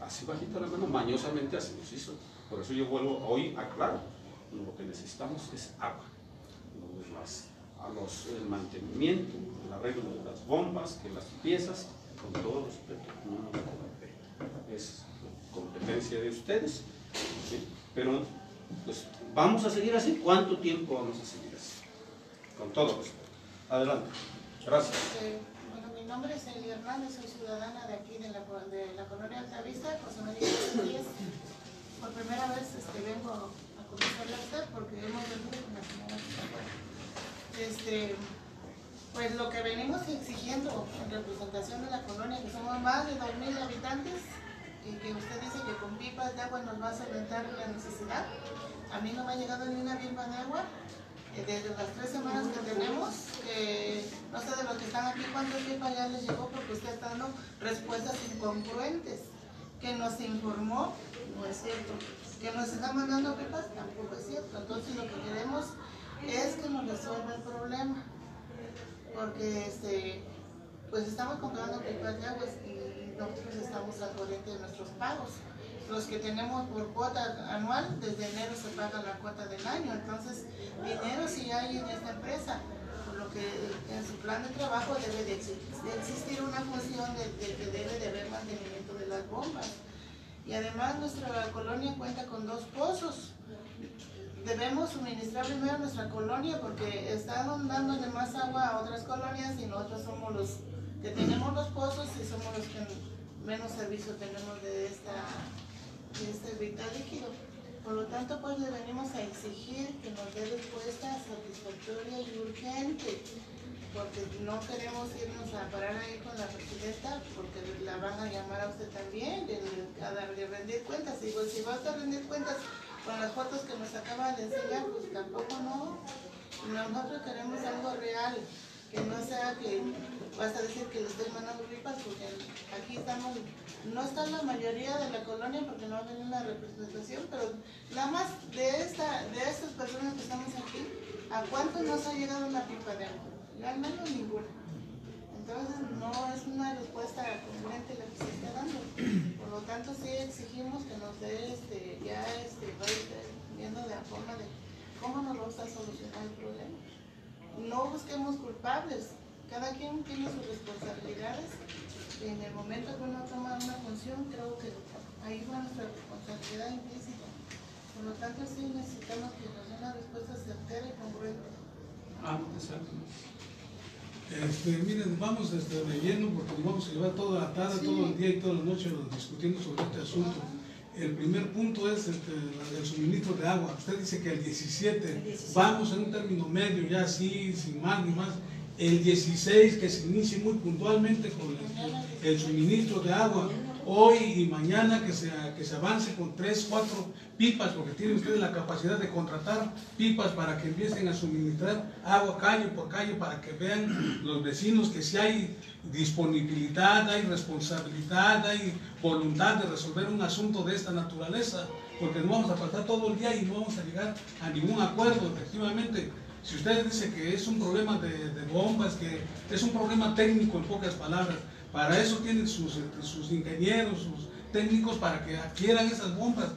Así bajita la mano, mañosamente así nos hizo. Por eso yo vuelvo hoy a claro, lo que necesitamos es agua. Más. A los, el mantenimiento, el arreglo de las bombas, que las piezas, con todo respeto, no nos competencia de ustedes, pero pues, vamos a seguir así. ¿Cuánto tiempo vamos a seguir así? Con todo respeto. Adelante. Gracias. Bueno, mi nombre es Eli Hernández, soy ciudadana de aquí de la, de la colonia Altavista, José María Díaz. Por primera vez este, vengo a conocerle a usted porque hemos venido con la señora este, Pues lo que venimos exigiendo en representación de la colonia, que somos más de 2.000 habitantes, y que usted dice que con pipas de agua nos va a solventar la necesidad. A mí no me ha llegado ni una pipa de agua eh, desde las tres semanas que tenemos, que no sé de los que están aquí cuántas pipas ya les llegó porque usted está dando respuestas incongruentes. Que nos informó, no es cierto. Que nos está mandando pipas, tampoco es cierto. Entonces lo que queremos es que nos resuelva el problema. Porque este, pues estamos comprando pipas de agua y nosotros estamos al corriente de nuestros pagos. Los que tenemos por cuota anual, desde enero se paga la cuota del año, entonces dinero sí hay en esta empresa, por lo que en su plan de trabajo debe de existir una función de, de que debe de haber mantenimiento de las bombas. Y además nuestra colonia cuenta con dos pozos. Debemos suministrar primero nuestra colonia porque están dándole más agua a otras colonias y nosotros somos los que tenemos los pozos y somos los que menos servicio tenemos de esta de este vital líquido. Por lo tanto, pues le venimos a exigir que nos dé respuesta satisfactoria y urgente, porque no queremos irnos a parar ahí con la presidenta, porque la van a llamar a usted también, a darle rendir cuentas. Digo, si vas a rendir cuentas con las fotos que nos acaba de enseñar, pues tampoco no. Nosotros queremos algo real, que no sea que vas a decir que le estoy mandando pipas, porque aquí estamos no está la mayoría de la colonia porque no ha venido la representación, pero nada más de esta, de estas personas que estamos aquí, ¿a cuánto nos ha llegado una pipa de agua? Al menos ninguna. Entonces no es una respuesta congruente la que se está dando. Por lo tanto sí exigimos que nos dé este, ya este, viendo de la forma de cómo nos vamos a solucionar el problema. No busquemos culpables, cada quien tiene sus responsabilidades en el momento que uno toma una función, creo que ahí va nuestra responsabilidad implícita. Por lo tanto, sí necesitamos que nos den una respuesta certera y congruente. Ah, exacto. Este, miren, vamos este, leyendo porque nos vamos a llevar toda la tarde, todo el día y toda la noche discutiendo sobre este asunto. El primer punto es este, el suministro de agua. Usted dice que el 17, el 17, vamos en un término medio, ya así, sin más ni más el 16 que se inicie muy puntualmente con el, suministro de agua, hoy y mañana que se, que se avance con 3, 4 pipas, porque tienen ustedes la capacidad de contratar pipas para que empiecen a suministrar agua calle por calle, para que vean los vecinos que si hay disponibilidad, hay responsabilidad, hay voluntad de resolver un asunto de esta naturaleza, porque no vamos a pasar todo el día y no vamos a llegar a ningún acuerdo, efectivamente si usted dice que es un problema de, bombas, que es un problema técnico en pocas palabras, para eso tienen sus, sus ingenieros, sus técnicos para que adquieran esas bombas.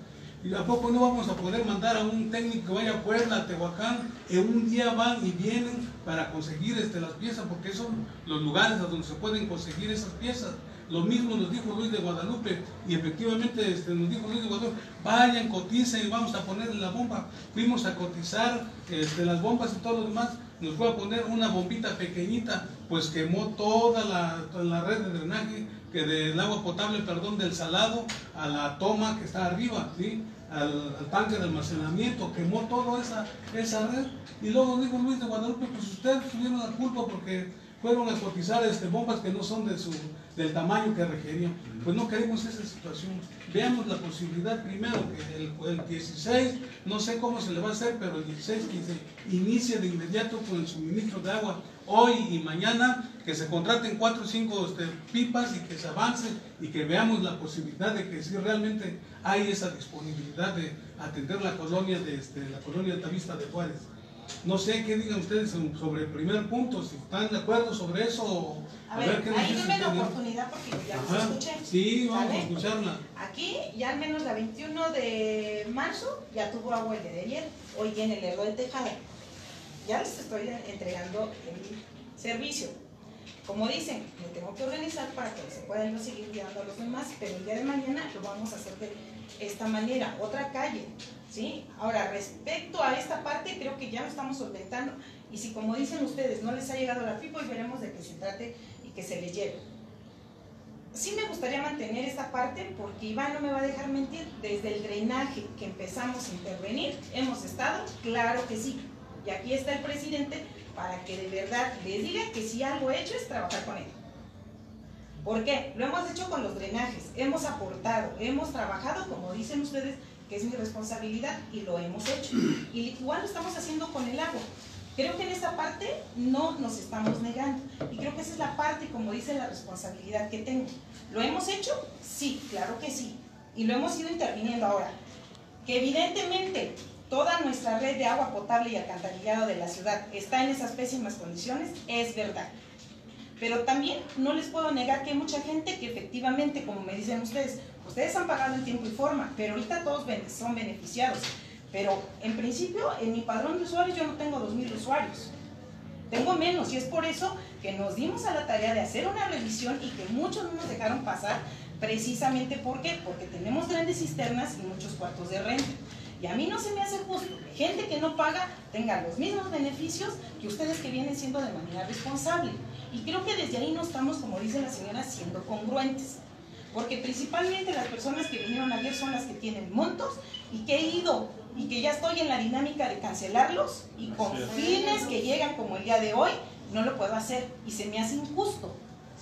¿Y a poco no vamos a poder mandar a un técnico que vaya a Puebla, a Tehuacán, que un día van y vienen para conseguir este, las piezas, porque son los lugares a donde se pueden conseguir esas piezas? Lo mismo nos dijo Luis de Guadalupe y efectivamente este, nos dijo Luis de Guadalupe, vayan, coticen y vamos a ponerle la bomba. Fuimos a cotizar este, las bombas y todo lo demás. Nos fue a poner una bombita pequeñita, pues quemó toda la, la red de drenaje, que del agua potable, perdón, del salado a la toma que está arriba, ¿sí? Al, al, tanque de almacenamiento, quemó toda esa, esa red. Y luego dijo Luis de Guadalupe, pues ustedes tuvieron la culpa porque fueron a cotizar este, bombas que no son de su, del tamaño que requerían. Pues no queremos esa situación. Veamos la posibilidad primero que el, el, 16, no sé cómo se le va a hacer, pero el 16 que se inicie de inmediato con el suministro de agua hoy y mañana, que se contraten 4 o 5 este, pipas y que se avance y que veamos la posibilidad de que si realmente hay esa disponibilidad de atender la colonia de este, la colonia Altavista de Juárez. No sé qué digan ustedes sobre el primer punto, si están de acuerdo sobre eso. A ver, qué nos ahí denme la oportunidad porque ya los escuché. Sí, vamos ¿Sale? a escucharla. Aquí, ya al menos la 21 de marzo, ya tuvo agua el día de ayer. Hoy viene el error de tejada. Ya les estoy entregando el servicio. Como dicen, me tengo que organizar para que se puedan seguir guiando a los demás, pero el día de mañana lo vamos a hacer de esta manera, otra calle, ¿sí? Ahora, respecto a esta parte, creo que ya lo estamos solventando, y si como dicen ustedes, no les ha llegado la pipa, y veremos de qué se trate y que se le lleve. Sí me gustaría mantener esta parte, porque Iván no me va a dejar mentir, desde el drenaje que empezamos a intervenir, hemos estado, claro que sí, y aquí está el presidente para que de verdad les diga que si algo he hecho es trabajar con él. ¿Por qué? Lo hemos hecho con los drenajes, hemos aportado, hemos trabajado, como dicen ustedes, que es mi responsabilidad y lo hemos hecho. Y igual lo estamos haciendo con el agua. Creo que en esa parte no nos estamos negando. Y creo que esa es la parte, como dice, la responsabilidad que tengo. ¿Lo hemos hecho? Sí, claro que sí. Y lo hemos ido interviniendo ahora. Que evidentemente toda nuestra red de agua potable y alcantarillado de la ciudad está en esas pésimas condiciones, es verdad. Pero también no les puedo negar que hay mucha gente que efectivamente, como me dicen ustedes, ustedes han pagado en tiempo y forma, pero ahorita todos son beneficiados. Pero en principio, en mi padrón de usuarios yo no tengo 2.000 usuarios. Tengo menos y es por eso que nos dimos a la tarea de hacer una revisión y que muchos no nos dejaron pasar precisamente ¿por qué? Porque tenemos grandes cisternas y muchos cuartos de renta. Y a mí no se me hace justo que gente que no paga tenga los mismos beneficios que ustedes que vienen siendo de manera responsable. Y creo que desde ahí no estamos, como dice la señora, siendo congruentes. Porque principalmente las personas que vinieron ayer son las que tienen montos y que he ido y que ya estoy en la dinámica de cancelarlos y con fines que llegan como el día de hoy, no lo puedo hacer y se me hace injusto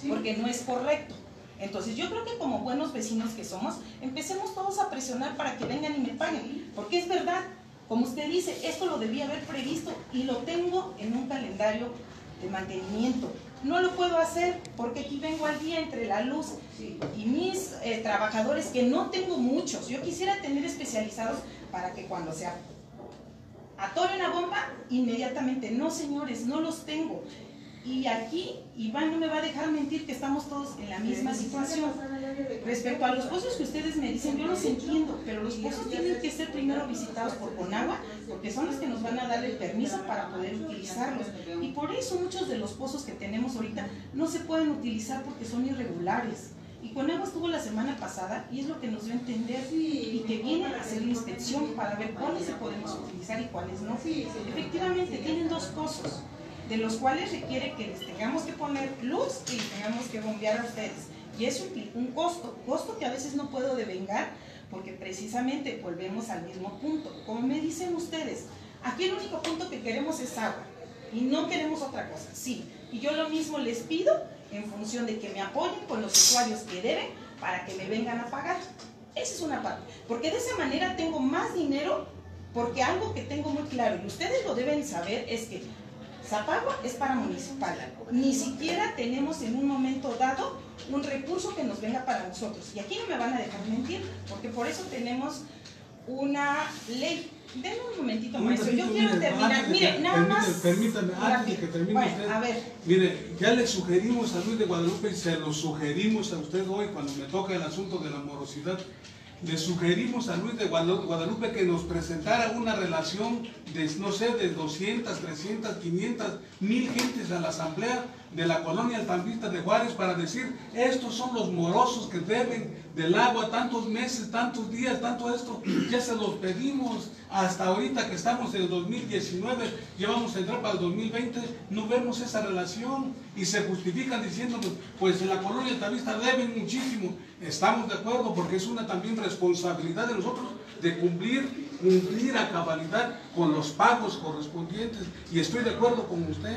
porque no es correcto. Entonces yo creo que como buenos vecinos que somos, empecemos todos a presionar para que vengan y me paguen, porque es verdad, como usted dice, esto lo debía haber previsto y lo tengo en un calendario de mantenimiento. No lo puedo hacer porque aquí vengo al día entre la luz y mis eh, trabajadores, que no tengo muchos. Yo quisiera tener especializados para que cuando se atore una bomba, inmediatamente, no señores, no los tengo. Y aquí Iván no me va a dejar mentir que estamos todos en la misma situación. Respecto a los pozos que ustedes me dicen, yo los entiendo, pero los pozos tienen que ser primero visitados por Conagua, porque son los que nos van a dar el permiso para poder utilizarlos. Y por eso muchos de los pozos que tenemos ahorita no se pueden utilizar porque son irregulares. Y Conagua estuvo la semana pasada y es lo que nos dio a entender y que viene a hacer la inspección para ver cuáles se podemos utilizar y cuáles no. Efectivamente, tienen dos pozos de los cuales requiere que les tengamos que poner luz y les tengamos que bombear a ustedes. Y eso implica un costo, costo que a veces no puedo devengar porque precisamente volvemos al mismo punto. Como me dicen ustedes, aquí el único punto que queremos es agua y no queremos otra cosa, sí. Y yo lo mismo les pido en función de que me apoyen con los usuarios que deben para que me vengan a pagar. Esa es una parte, porque de esa manera tengo más dinero, porque algo que tengo muy claro, y ustedes lo deben saber, es que Zapagua es para municipal. Ni siquiera tenemos en un momento dado un recurso que nos venga para nosotros. Y aquí no me van a dejar mentir, porque por eso tenemos una ley. Denme un momentito, maestro. Yo quiero mire, terminar. Mire, nada más. Permítame, antes de que termine Bueno, usted. A ver, Mire, ya le sugerimos a Luis de Guadalupe y se lo sugerimos a usted hoy cuando me toca el asunto de la morosidad. Le sugerimos a Luis de Guadalu- Guadalupe que nos presentara una relación de, no sé, de 200, 300, 500, mil gentes a la asamblea de la colonia Altambista de Juárez para decir, estos son los morosos que deben del agua tantos meses, tantos días, tanto esto, ya se los pedimos hasta ahorita que estamos en el 2019, llevamos a entrar para el 2020, no vemos esa relación y se justifican diciéndonos, pues la colonia Altavista deben muchísimo. Estamos de acuerdo porque es una también responsabilidad de nosotros de cumplir, cumplir a cabalidad con los pagos correspondientes. Y estoy de acuerdo con usted,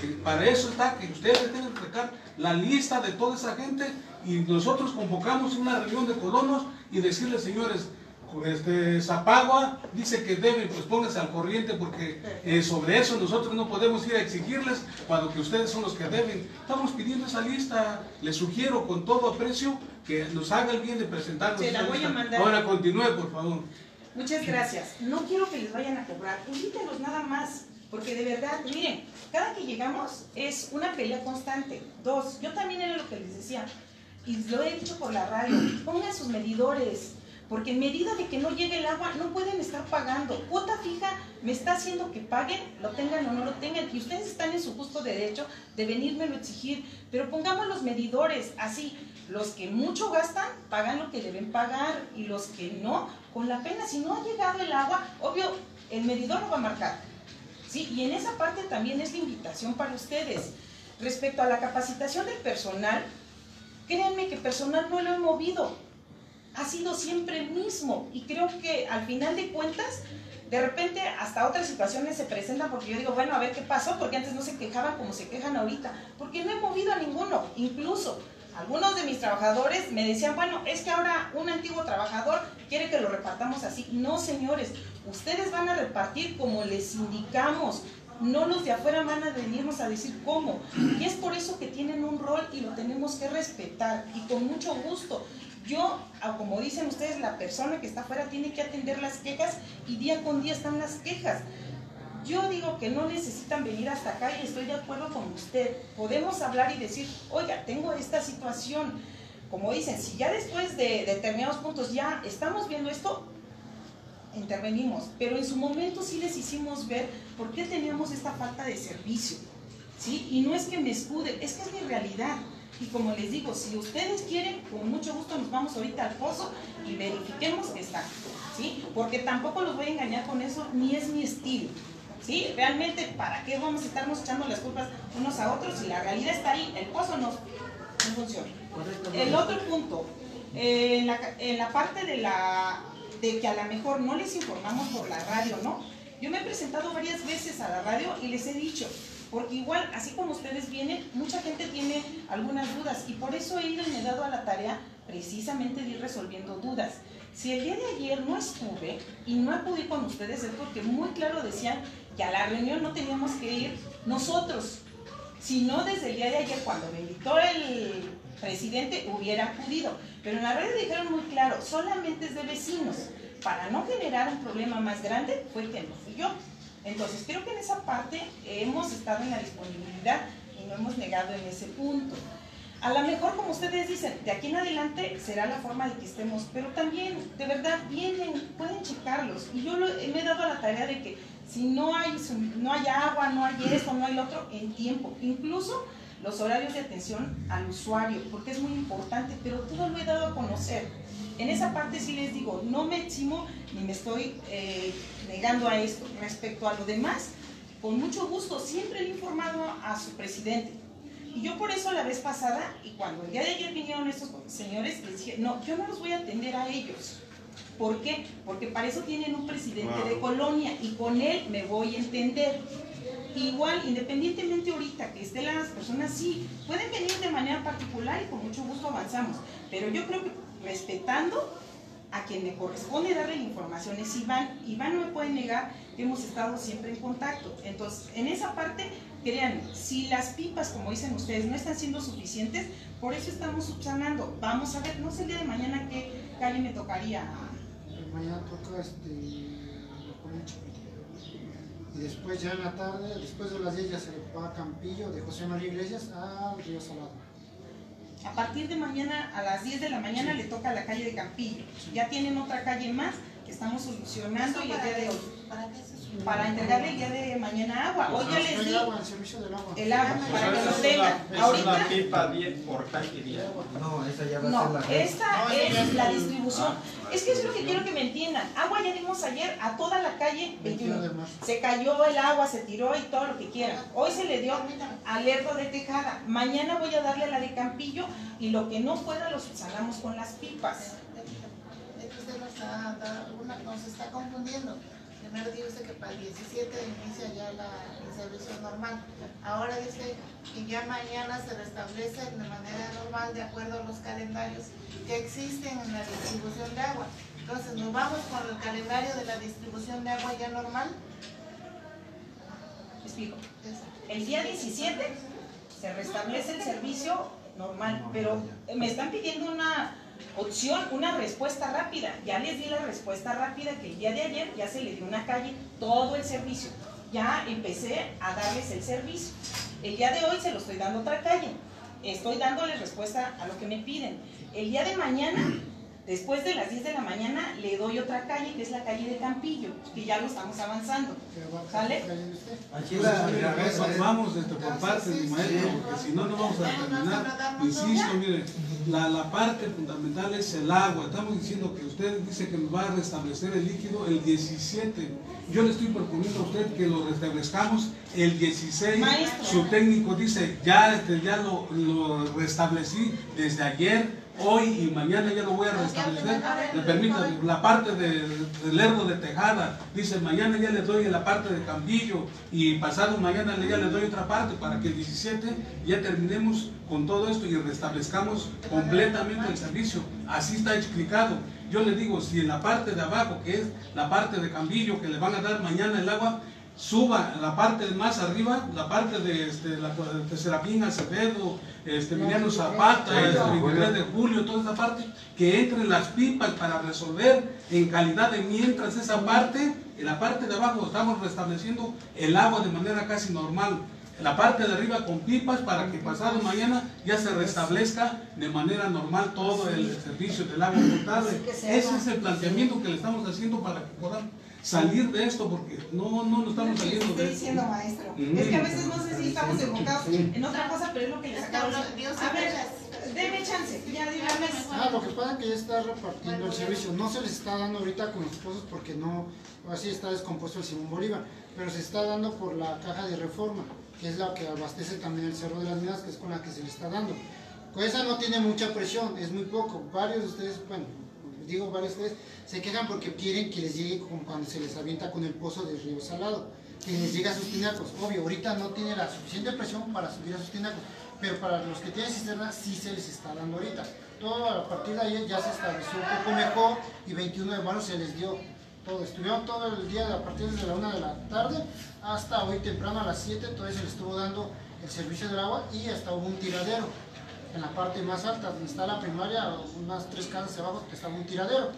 que para eso está, que ustedes deben sacar la lista de toda esa gente y nosotros convocamos una reunión de colonos y decirles, señores, este, Zapagua dice que deben, pues pónganse al corriente porque eh, sobre eso nosotros no podemos ir a exigirles cuando que ustedes son los que deben. Estamos pidiendo esa lista, les sugiero con todo aprecio que nos haga el bien de presentarnos. Se la voy a lista. mandar. Ahora continúe, por favor. muchas gracias. No quiero que les vayan a cobrar. Invítenlos nada más. Porque de verdad, miren, cada que llegamos es una pelea constante. Dos, yo también era lo que les decía, y lo he dicho por la radio, pongan sus medidores, porque en medida de que no llegue el agua, no pueden estar pagando. Cuota fija me está haciendo que paguen, lo tengan o no lo tengan, y ustedes están en su justo derecho de venírmelo a exigir, pero pongamos los medidores así. Los que mucho gastan, pagan lo que deben pagar, y los que no, con la pena, si no ha llegado el agua, obvio, el medidor lo va a marcar. ¿sí? Y en esa parte también es la invitación para ustedes. Respecto a la capacitación del personal, créanme que personal no lo he movido ha sido siempre el mismo y creo que al final de cuentas de repente hasta otras situaciones se presentan porque yo digo, bueno, a ver qué pasó, porque antes no se quejaban como se quejan ahorita, porque no he movido a ninguno, incluso algunos de mis trabajadores me decían, bueno, es que ahora un antiguo trabajador quiere que lo repartamos así. No, señores, ustedes van a repartir como les indicamos, no los de afuera van a venirnos a decir cómo. Y es por eso que tienen un rol y lo tenemos que respetar y con mucho gusto. Yo, como dicen ustedes, la persona que está afuera tiene que atender las quejas y día con día están las quejas. Yo digo que no necesitan venir hasta acá y estoy de acuerdo con usted. Podemos hablar y decir, oiga, tengo esta situación. Como dicen, si ya después de determinados puntos ya estamos viendo esto, intervenimos. Pero en su momento sí les hicimos ver por qué teníamos esta falta de servicio. ¿sí? Y no es que me escude, es que es mi realidad. Y como les digo, si ustedes quieren, con mucho gusto nos vamos ahorita al pozo y verifiquemos que está. ¿sí? Porque tampoco los voy a engañar con eso, ni es mi estilo. ¿sí? Realmente, ¿para qué vamos a estarnos echando las culpas unos a otros si la realidad está ahí? El pozo no, no funciona. El otro punto, eh, en, la, en la parte de, la, de que a lo mejor no les informamos por la radio, ¿no? Yo me he presentado varias veces a la radio y les he dicho, porque igual, así como ustedes vienen, mucha gente tiene algunas dudas y por eso he ido y me he dado a la tarea precisamente de ir resolviendo dudas. Si el día de ayer no estuve y no acudí con ustedes es porque muy claro decían que a la reunión no teníamos que ir nosotros, sino desde el día de ayer cuando me invitó el presidente hubiera acudido. Pero en la red dijeron muy claro, solamente es de vecinos. Para no generar un problema más grande fue que no fui yo. Entonces, creo que en esa parte hemos estado en la disponibilidad y no hemos negado en ese punto. A lo mejor, como ustedes dicen, de aquí en adelante será la forma de que estemos, pero también, de verdad, vienen, pueden checarlos. Y yo me he dado la tarea de que si no hay, no hay agua, no hay esto, no hay lo otro, en tiempo. Incluso los horarios de atención al usuario, porque es muy importante, pero todo lo he dado a conocer. En esa parte sí les digo, no me eximo ni me estoy eh, negando a esto. Respecto a lo demás, con mucho gusto, siempre he informado a su presidente. Y yo por eso la vez pasada, y cuando el día de ayer vinieron estos señores, les dije, no, yo no los voy a atender a ellos. ¿Por qué? Porque para eso tienen un presidente de colonia y con él me voy a entender. Igual, independientemente ahorita que estén las personas, sí, pueden venir de manera particular y con mucho gusto avanzamos. Pero yo creo que respetando a quien le corresponde darle la información es Iván. Iván no me puede negar que hemos estado siempre en contacto. Entonces, en esa parte, créanme, si las pipas, como dicen ustedes, no están siendo suficientes, por eso estamos subsanando. Vamos a ver, no sé el día de mañana qué calle me tocaría. Mañana toca este, y después ya en la tarde, después de las 10 ya se va a Campillo, de José María Iglesias a Río Salado. A partir de mañana, a las 10 de la mañana, le toca la calle de Campillo. Ya tienen otra calle más que estamos solucionando y el día de hoy. ¿Para qué para entregarle el día de mañana agua. Hoy ya les di agua, el servicio del agua. el agua para que lo tengan. Ahorita. una pipa 10 por calle día. No, esa ya va a No, ser la red. esta es la distribución. Es que es lo que quiero que me entiendan. Agua ya dimos ayer a toda la calle 21. de marzo. Se cayó el agua, se tiró y todo lo que quieran. Hoy se le dio alerta de tejada. Mañana voy a darle a la de Campillo y lo que no pueda lo subsanamos con las pipas. Nos está confundiendo. Primero dice que para el 17 inicia ya la, el servicio normal. Ahora dice que ya mañana se restablece de manera normal de acuerdo a los calendarios que existen en la distribución de agua. Entonces, ¿nos vamos con el calendario de la distribución de agua ya normal? ¿Me explico? El día 17 se restablece el servicio normal, pero me están pidiendo una opción, una respuesta rápida. Ya les di la respuesta rápida que el día de ayer ya se le dio una calle todo el servicio. ya empecé a darles el servicio. El día de hoy se lo estoy dando otra calle. Estoy dándoles respuesta a lo que me piden. El día de mañana, después de las 10 de la mañana, le doy otra calle, que es la calle de Campillo, que ya lo estamos avanzando. ¿Sale? Aquí la, la- Pues Vamos este, por partes, mi maestro, porque si no, no vamos a terminar. Insisto, mire, la, la parte fundamental es el agua. Estamos diciendo que usted dice que nos va a restablecer el líquido el 17. Yo le estoy proponiendo a usted que lo restablezcamos el 16. Maestro. Su técnico dice, ya, este, ya lo, lo restablecí desde ayer. Hoy y mañana ya lo voy a restablecer. Me permítame, la parte de- del lerdo de Tejada, dice mañana ya le doy la parte de Campillo y pasado mañana le- ya le doy otra parte para que el 17 ya terminemos con todo esto y restablezcamos completamente el servicio. Así está explicado. Yo le digo, si en la parte de abajo, que es la parte de Campillo, que le van a dar mañana el agua, suba la parte más arriba, la parte de, este, la, de Serafín Acevedo, este, Emiliano Zapata, este, 23 de julio, toda esa parte, que entren las pipas para resolver en calidad de mientras esa parte, en la parte de abajo estamos restableciendo el agua de manera casi normal. En la parte de arriba con pipas para que pasado mañana ya se restablezca de manera normal todo el servicio del agua potable. Ese es el planteamiento que le estamos haciendo para que podamos salir de esto, porque no, no, no estamos saliendo Estoy de esto. diciendo, maestro. Mm. Es que a veces no sé si estamos enfocados Sí. en otra cosa, pero es lo que les acabo de decir. Dios A ver, deme chance, ya dígame. Ah, lo que pasa es que ya está repartiendo el servicio. No se les está dando ahorita con los pozos porque no, así está descompuesto el Simón Bolívar, pero se está dando por la caja de reforma, que es la que abastece también el Cerro de las Minas, que es con la que se le está dando. Con esa no tiene mucha presión, es muy poco. Varios de ustedes, bueno, digo varios de ustedes, se quejan porque quieren que les llegue como cuando se les avienta con el pozo del río Salado, que les llegue a sus tinacos. Obvio, ahorita no tiene la suficiente presión para subir a sus tinacos, pero para los que tienen cisterna sí se les está dando ahorita. Todo a partir de ahí ya se estableció un poco mejor y 21 de marzo se les dio todo. Estuvieron todo el día a partir de la 1 de la tarde hasta hoy temprano a las 7, todavía se les estuvo dando el servicio del agua y hasta hubo un tiradero en la parte más alta, donde está la primaria, unas tres casas abajo, que estaba un tiradero.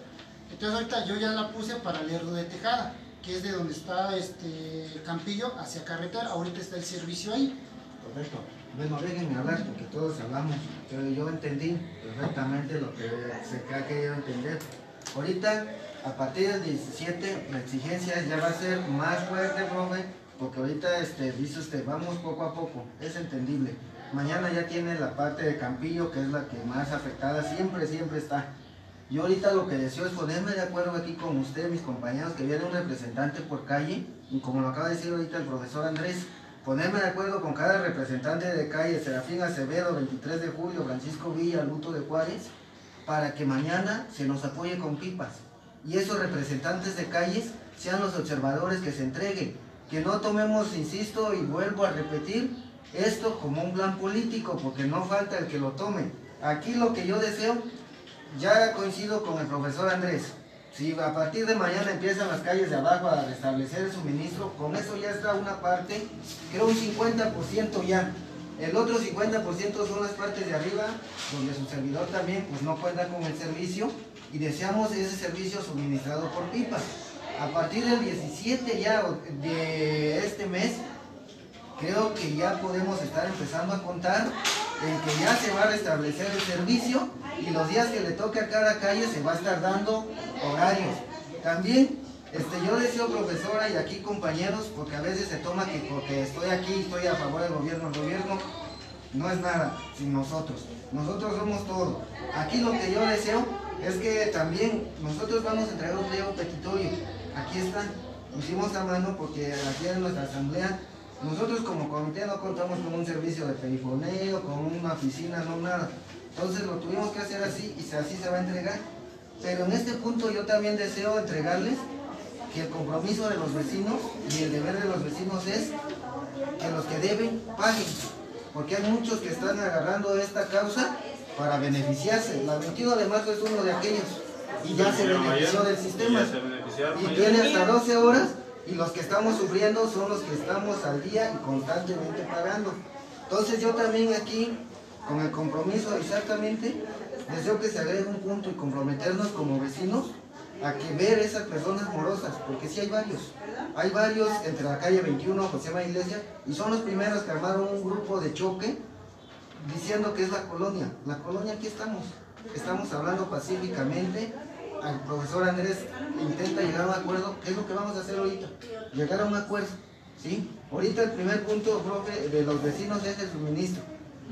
Entonces ahorita yo ya la puse para el Lerdo de Tejada, que es de donde está este Campillo hacia carretera, ahorita está el servicio ahí. Correcto. Bueno, déjenme hablar porque todos hablamos, pero yo entendí perfectamente lo que se ha querido entender. Ahorita, a partir del 17, la exigencia ya va a ser más fuerte, profe, porque ahorita, este, dice usted, vamos poco a poco, es entendible. Mañana ya tiene la parte de Campillo, que es la que más afectada siempre, siempre está. Yo ahorita lo que deseo es ponerme de acuerdo aquí con usted, mis compañeros, que viene un representante por calle, y como lo acaba de decir ahorita el profesor Andrés, ponerme de acuerdo con cada representante de calle, Serafín Acevedo, 23 de julio, Francisco Villa, Luto de Juárez, para que mañana se nos apoye con pipas. Y esos representantes de calles sean los observadores que se entreguen. Que no tomemos, insisto, y vuelvo a repetir, esto como un plan político, porque no falta el que lo tome. Aquí lo que yo deseo, ya coincido con el profesor Andrés. Si a partir de mañana empiezan las calles de abajo a restablecer el suministro, con eso ya está una parte, creo un 50% ya. El otro 50% son las partes de arriba, donde su servidor también pues no cuenta con el servicio y deseamos ese servicio suministrado por pipas. A partir del 17 ya de este mes, creo que ya podemos estar empezando a contar en que ya se va a restablecer el servicio y los días que le toque a cada calle se va a estar dando horarios. También este, yo deseo, profesora, y aquí compañeros, porque a veces se toma que porque estoy aquí, estoy a favor del gobierno, el gobierno no es nada sin nosotros. Nosotros somos todo. Aquí lo que yo deseo es que también nosotros vamos a entregar un pliego petitorio. Aquí está. Hicimos a mano porque aquí en nuestra asamblea nosotros como comité no contamos con un servicio de perifoneo, con una oficina, no nada. Entonces lo tuvimos que hacer así y así se va a entregar. Pero en este punto yo también deseo entregarles que el compromiso de los vecinos y el deber de los vecinos es que los que deben paguen. Porque hay muchos que están agarrando esta causa para beneficiarse. La 21 de marzo es uno de aquellos y ya se benefició del sistema. Y tiene hasta 12 horas y los que estamos sufriendo son los que estamos al día y constantemente pagando. Entonces yo también aquí, con el compromiso exactamente, deseo que se agregue un punto y comprometernos como vecinos a que ver esas personas morosas, porque sí hay varios. Hay varios entre la calle 21, José María Iglesia, y son los primeros que armaron un grupo de choque diciendo que es la colonia. La colonia aquí estamos. Estamos hablando pacíficamente. El profesor Andrés intenta llegar a un acuerdo. ¿Qué es lo que vamos a hacer ahorita? Llegar a un acuerdo. ¿sí? Ahorita el primer punto, profe, de los vecinos es el suministro.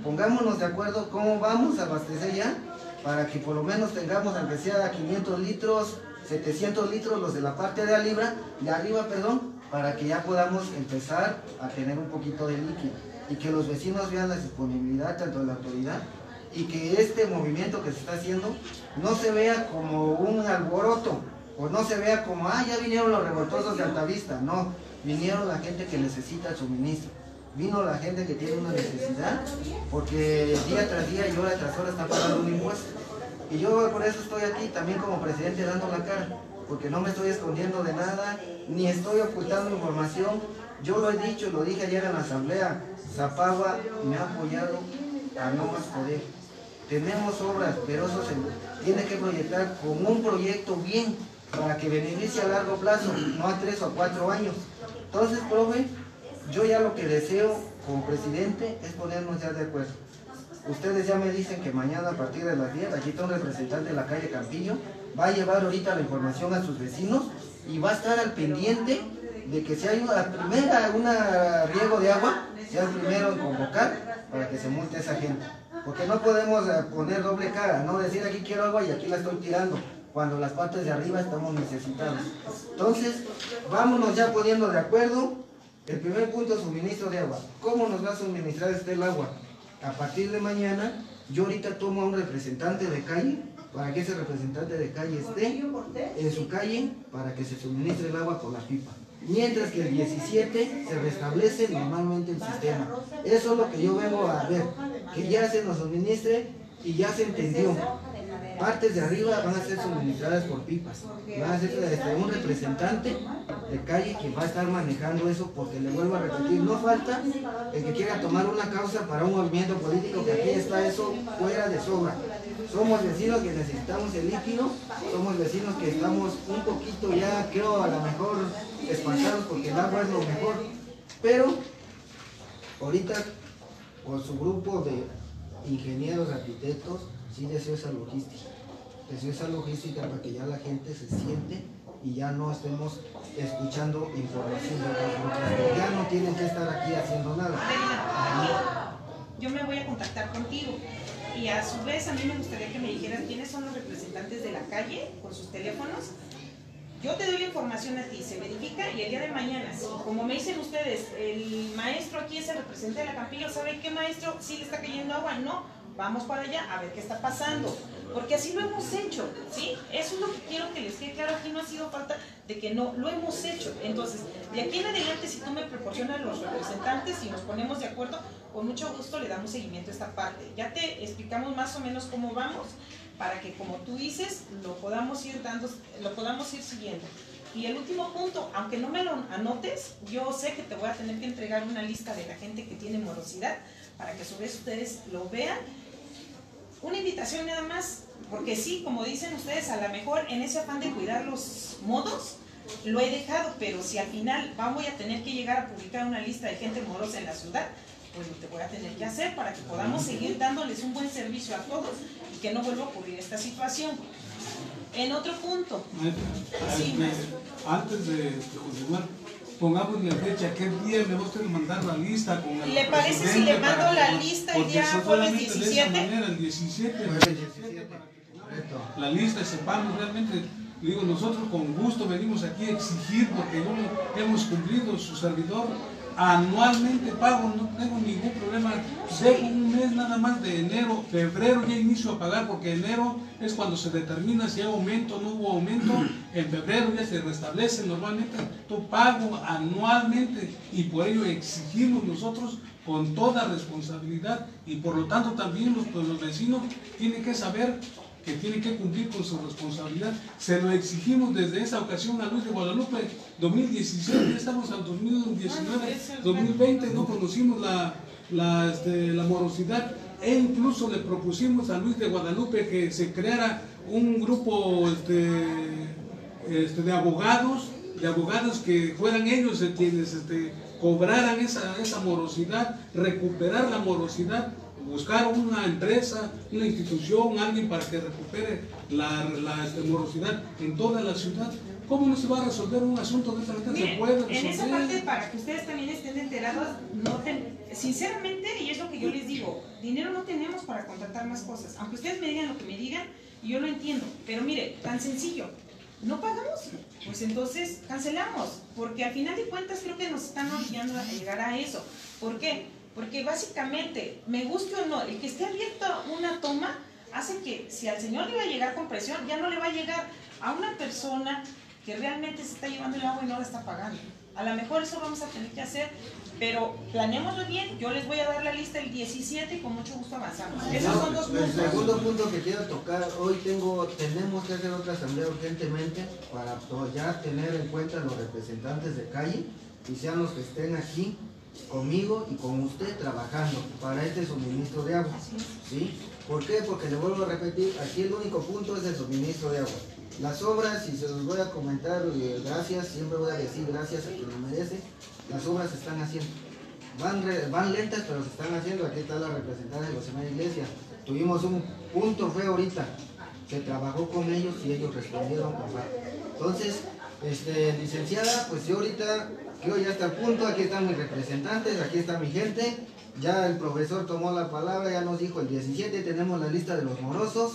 Pongámonos de acuerdo cómo vamos a abastecer ya para que por lo menos tengamos, aunque sea 500 litros, 700 litros, los de la parte de arriba, de arriba, perdón, para que ya podamos empezar a tener un poquito de líquido y que los vecinos vean la disponibilidad tanto de la autoridad y que este movimiento que se está haciendo no se vea como un alboroto o no se vea como, ah, ya vinieron los revoltosos de Altavista, no, vinieron la gente que necesita el suministro, vino la gente que tiene una necesidad porque día tras día y hora tras hora está pagando un impuesto. Y yo por eso estoy aquí también como presidente dando la cara, porque no me estoy escondiendo de nada, ni estoy ocultando información. Yo lo he dicho, lo dije ayer en la asamblea, Zapagua me ha apoyado a no más poder. Tenemos obras, pero eso se tiene que proyectar con un proyecto bien para que beneficie a largo plazo, no a tres o cuatro años. Entonces, profe, yo ya lo que deseo como presidente es ponernos ya de acuerdo. Ustedes ya me dicen que mañana a partir de las 10, aquí está un representante de la calle Campillo, va a llevar ahorita la información a sus vecinos y va a estar al pendiente de que si hay una primera una riego de agua, sea el primero en convocar para que se multe esa gente. Porque no podemos eh, poner doble cara, no decir aquí quiero agua y aquí la estoy tirando, cuando las partes de arriba estamos necesitados. Entonces, vámonos ya poniendo de acuerdo. El primer punto, suministro de agua. ¿Cómo nos va a suministrar este el agua? A partir de mañana, yo ahorita tomo a un representante de calle, para que ese representante de calle esté en su calle, para que se suministre el agua con la pipa mientras que el 17 se restablece normalmente el sistema. Eso es lo que yo vengo a ver, que ya se nos suministre y ya se entendió. Partes de arriba van a ser suministradas por pipas. Va a ser este, un representante de calle que va a estar manejando eso porque le vuelvo a repetir, no falta el que quiera tomar una causa para un movimiento político que aquí está eso fuera de sobra. Somos vecinos que necesitamos el líquido, somos vecinos que estamos un poquito ya, creo, a lo mejor espantados porque el agua es lo mejor. Pero ahorita con su grupo de ingenieros, arquitectos, sí deseo esa logística. Deseo esa logística para que ya la gente se siente y ya no estemos escuchando información de grupos. Ya no tienen que estar aquí haciendo nada. Yo me voy a contactar contigo y a su vez a mí me gustaría que me dijeras quiénes son los representantes de la calle con sus teléfonos. Yo te doy la información a ti, se verifica y el día de mañana, si como me dicen ustedes, el maestro aquí es el representante de la Campillo, ¿sabe qué maestro? ¿Sí le está cayendo agua? No, vamos para allá a ver qué está pasando. Porque así lo hemos hecho, ¿sí? Eso es lo que quiero que les quede claro. Aquí no ha sido falta de que no, lo hemos hecho. Entonces, de aquí en adelante, si tú me proporcionas los representantes y nos ponemos de acuerdo, con mucho gusto le damos seguimiento a esta parte. Ya te explicamos más o menos cómo vamos, para que como tú dices, lo podamos ir dando, lo podamos ir siguiendo. Y el último punto, aunque no me lo anotes, yo sé que te voy a tener que entregar una lista de la gente que tiene morosidad, para que a su vez ustedes lo vean una invitación nada más, porque sí, como dicen ustedes, a lo mejor en ese afán de cuidar los modos, lo he dejado, pero si al final voy a tener que llegar a publicar una lista de gente morosa en la ciudad, pues lo que voy a tener que hacer para que podamos seguir dándoles un buen servicio a todos y que no vuelva a ocurrir esta situación. En otro punto. antes de continuar, pongamos la fecha, qué día me gusta mandar la lista con el ¿Le parece si le mando la lista el día jueves 17? De manera, el 17, la lista, sepamos realmente, digo, nosotros con gusto venimos aquí a exigir porque hemos cumplido su servidor anualmente pago, no tengo ningún problema. Dejo un mes nada más de enero, febrero ya inicio a pagar porque enero es cuando se determina si hay aumento o no hubo aumento. En febrero ya se restablece normalmente. Yo pago anualmente y por ello exigimos nosotros con toda responsabilidad y por lo tanto también los, pues, los vecinos tienen que saber que tiene que cumplir con su responsabilidad. Se lo exigimos desde esa ocasión a Luis de Guadalupe, 2017, ya estamos al 2019, 2020, no conocimos la, la, este, la morosidad e incluso le propusimos a Luis de Guadalupe que se creara un grupo este, este, de abogados, de abogados que fueran ellos quienes este, cobraran esa, esa morosidad, recuperar la morosidad, buscar una empresa, una institución, alguien para que recupere la, la este, morosidad en toda la ciudad. ¿Cómo no se va a resolver un asunto de esta manera? Se puede en esa resolver. parte, para que ustedes también estén enterados, no ten- sinceramente, y es lo que yo les digo, dinero no tenemos para contratar más cosas. Aunque ustedes me digan lo que me digan, yo lo entiendo. Pero mire, tan sencillo, ¿no pagamos? Pues entonces cancelamos, porque al final de cuentas creo que nos están obligando a llegar a eso. ¿Por qué? Porque básicamente, me guste o no, el que esté abierta una toma hace que si al señor le va a llegar con presión, ya no le va a llegar a una persona que realmente se está llevando el agua y no la está pagando. A lo mejor eso vamos a tener que hacer, pero planeémoslo bien. Yo les voy a dar la lista el 17 y con mucho gusto avanzamos. Esos son dos El puntos. segundo punto que quiero tocar, hoy tengo, tenemos que hacer otra asamblea urgentemente para ya tener en cuenta los representantes de calle y sean los que estén aquí conmigo y con usted trabajando para este suministro de agua. ¿Sí? ¿Por qué? Porque le vuelvo a repetir, aquí el único punto es el suministro de agua. Las obras, y se los voy a comentar, eh, gracias, siempre voy a decir gracias a quien lo merece, las obras se están haciendo. Van, re- van lentas, pero se están haciendo. Aquí está la representante de José María Iglesia. Tuvimos un punto fue ahorita. Se trabajó con ellos y ellos respondieron con Entonces, este, licenciada, pues yo ahorita creo ya está a punto. Aquí están mis representantes, aquí está mi gente. Ya el profesor tomó la palabra, ya nos dijo el 17 tenemos la lista de los morosos.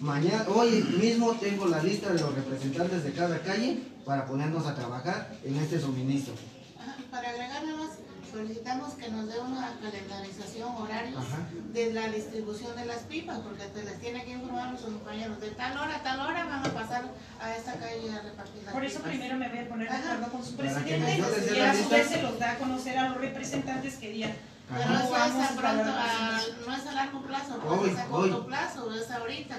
Mañana, hoy mismo tengo la lista de los representantes de cada calle para ponernos a trabajar en este suministro. Para agregar nada solicitamos que nos dé una calendarización, horarios Ajá. de la distribución de las pipas, porque te les tiene que informar nuestros compañeros. De tal hora a tal hora van a pasar a esta calle a repartir las Por eso pipas. primero me voy a poner de acuerdo con su presidente y a su vez se los da a conocer a los representantes que digan Pero eso es Vamos a pronto, a- representación. no es a largo plazo, Hoy, es a hoy. corto plazo, es ahorita.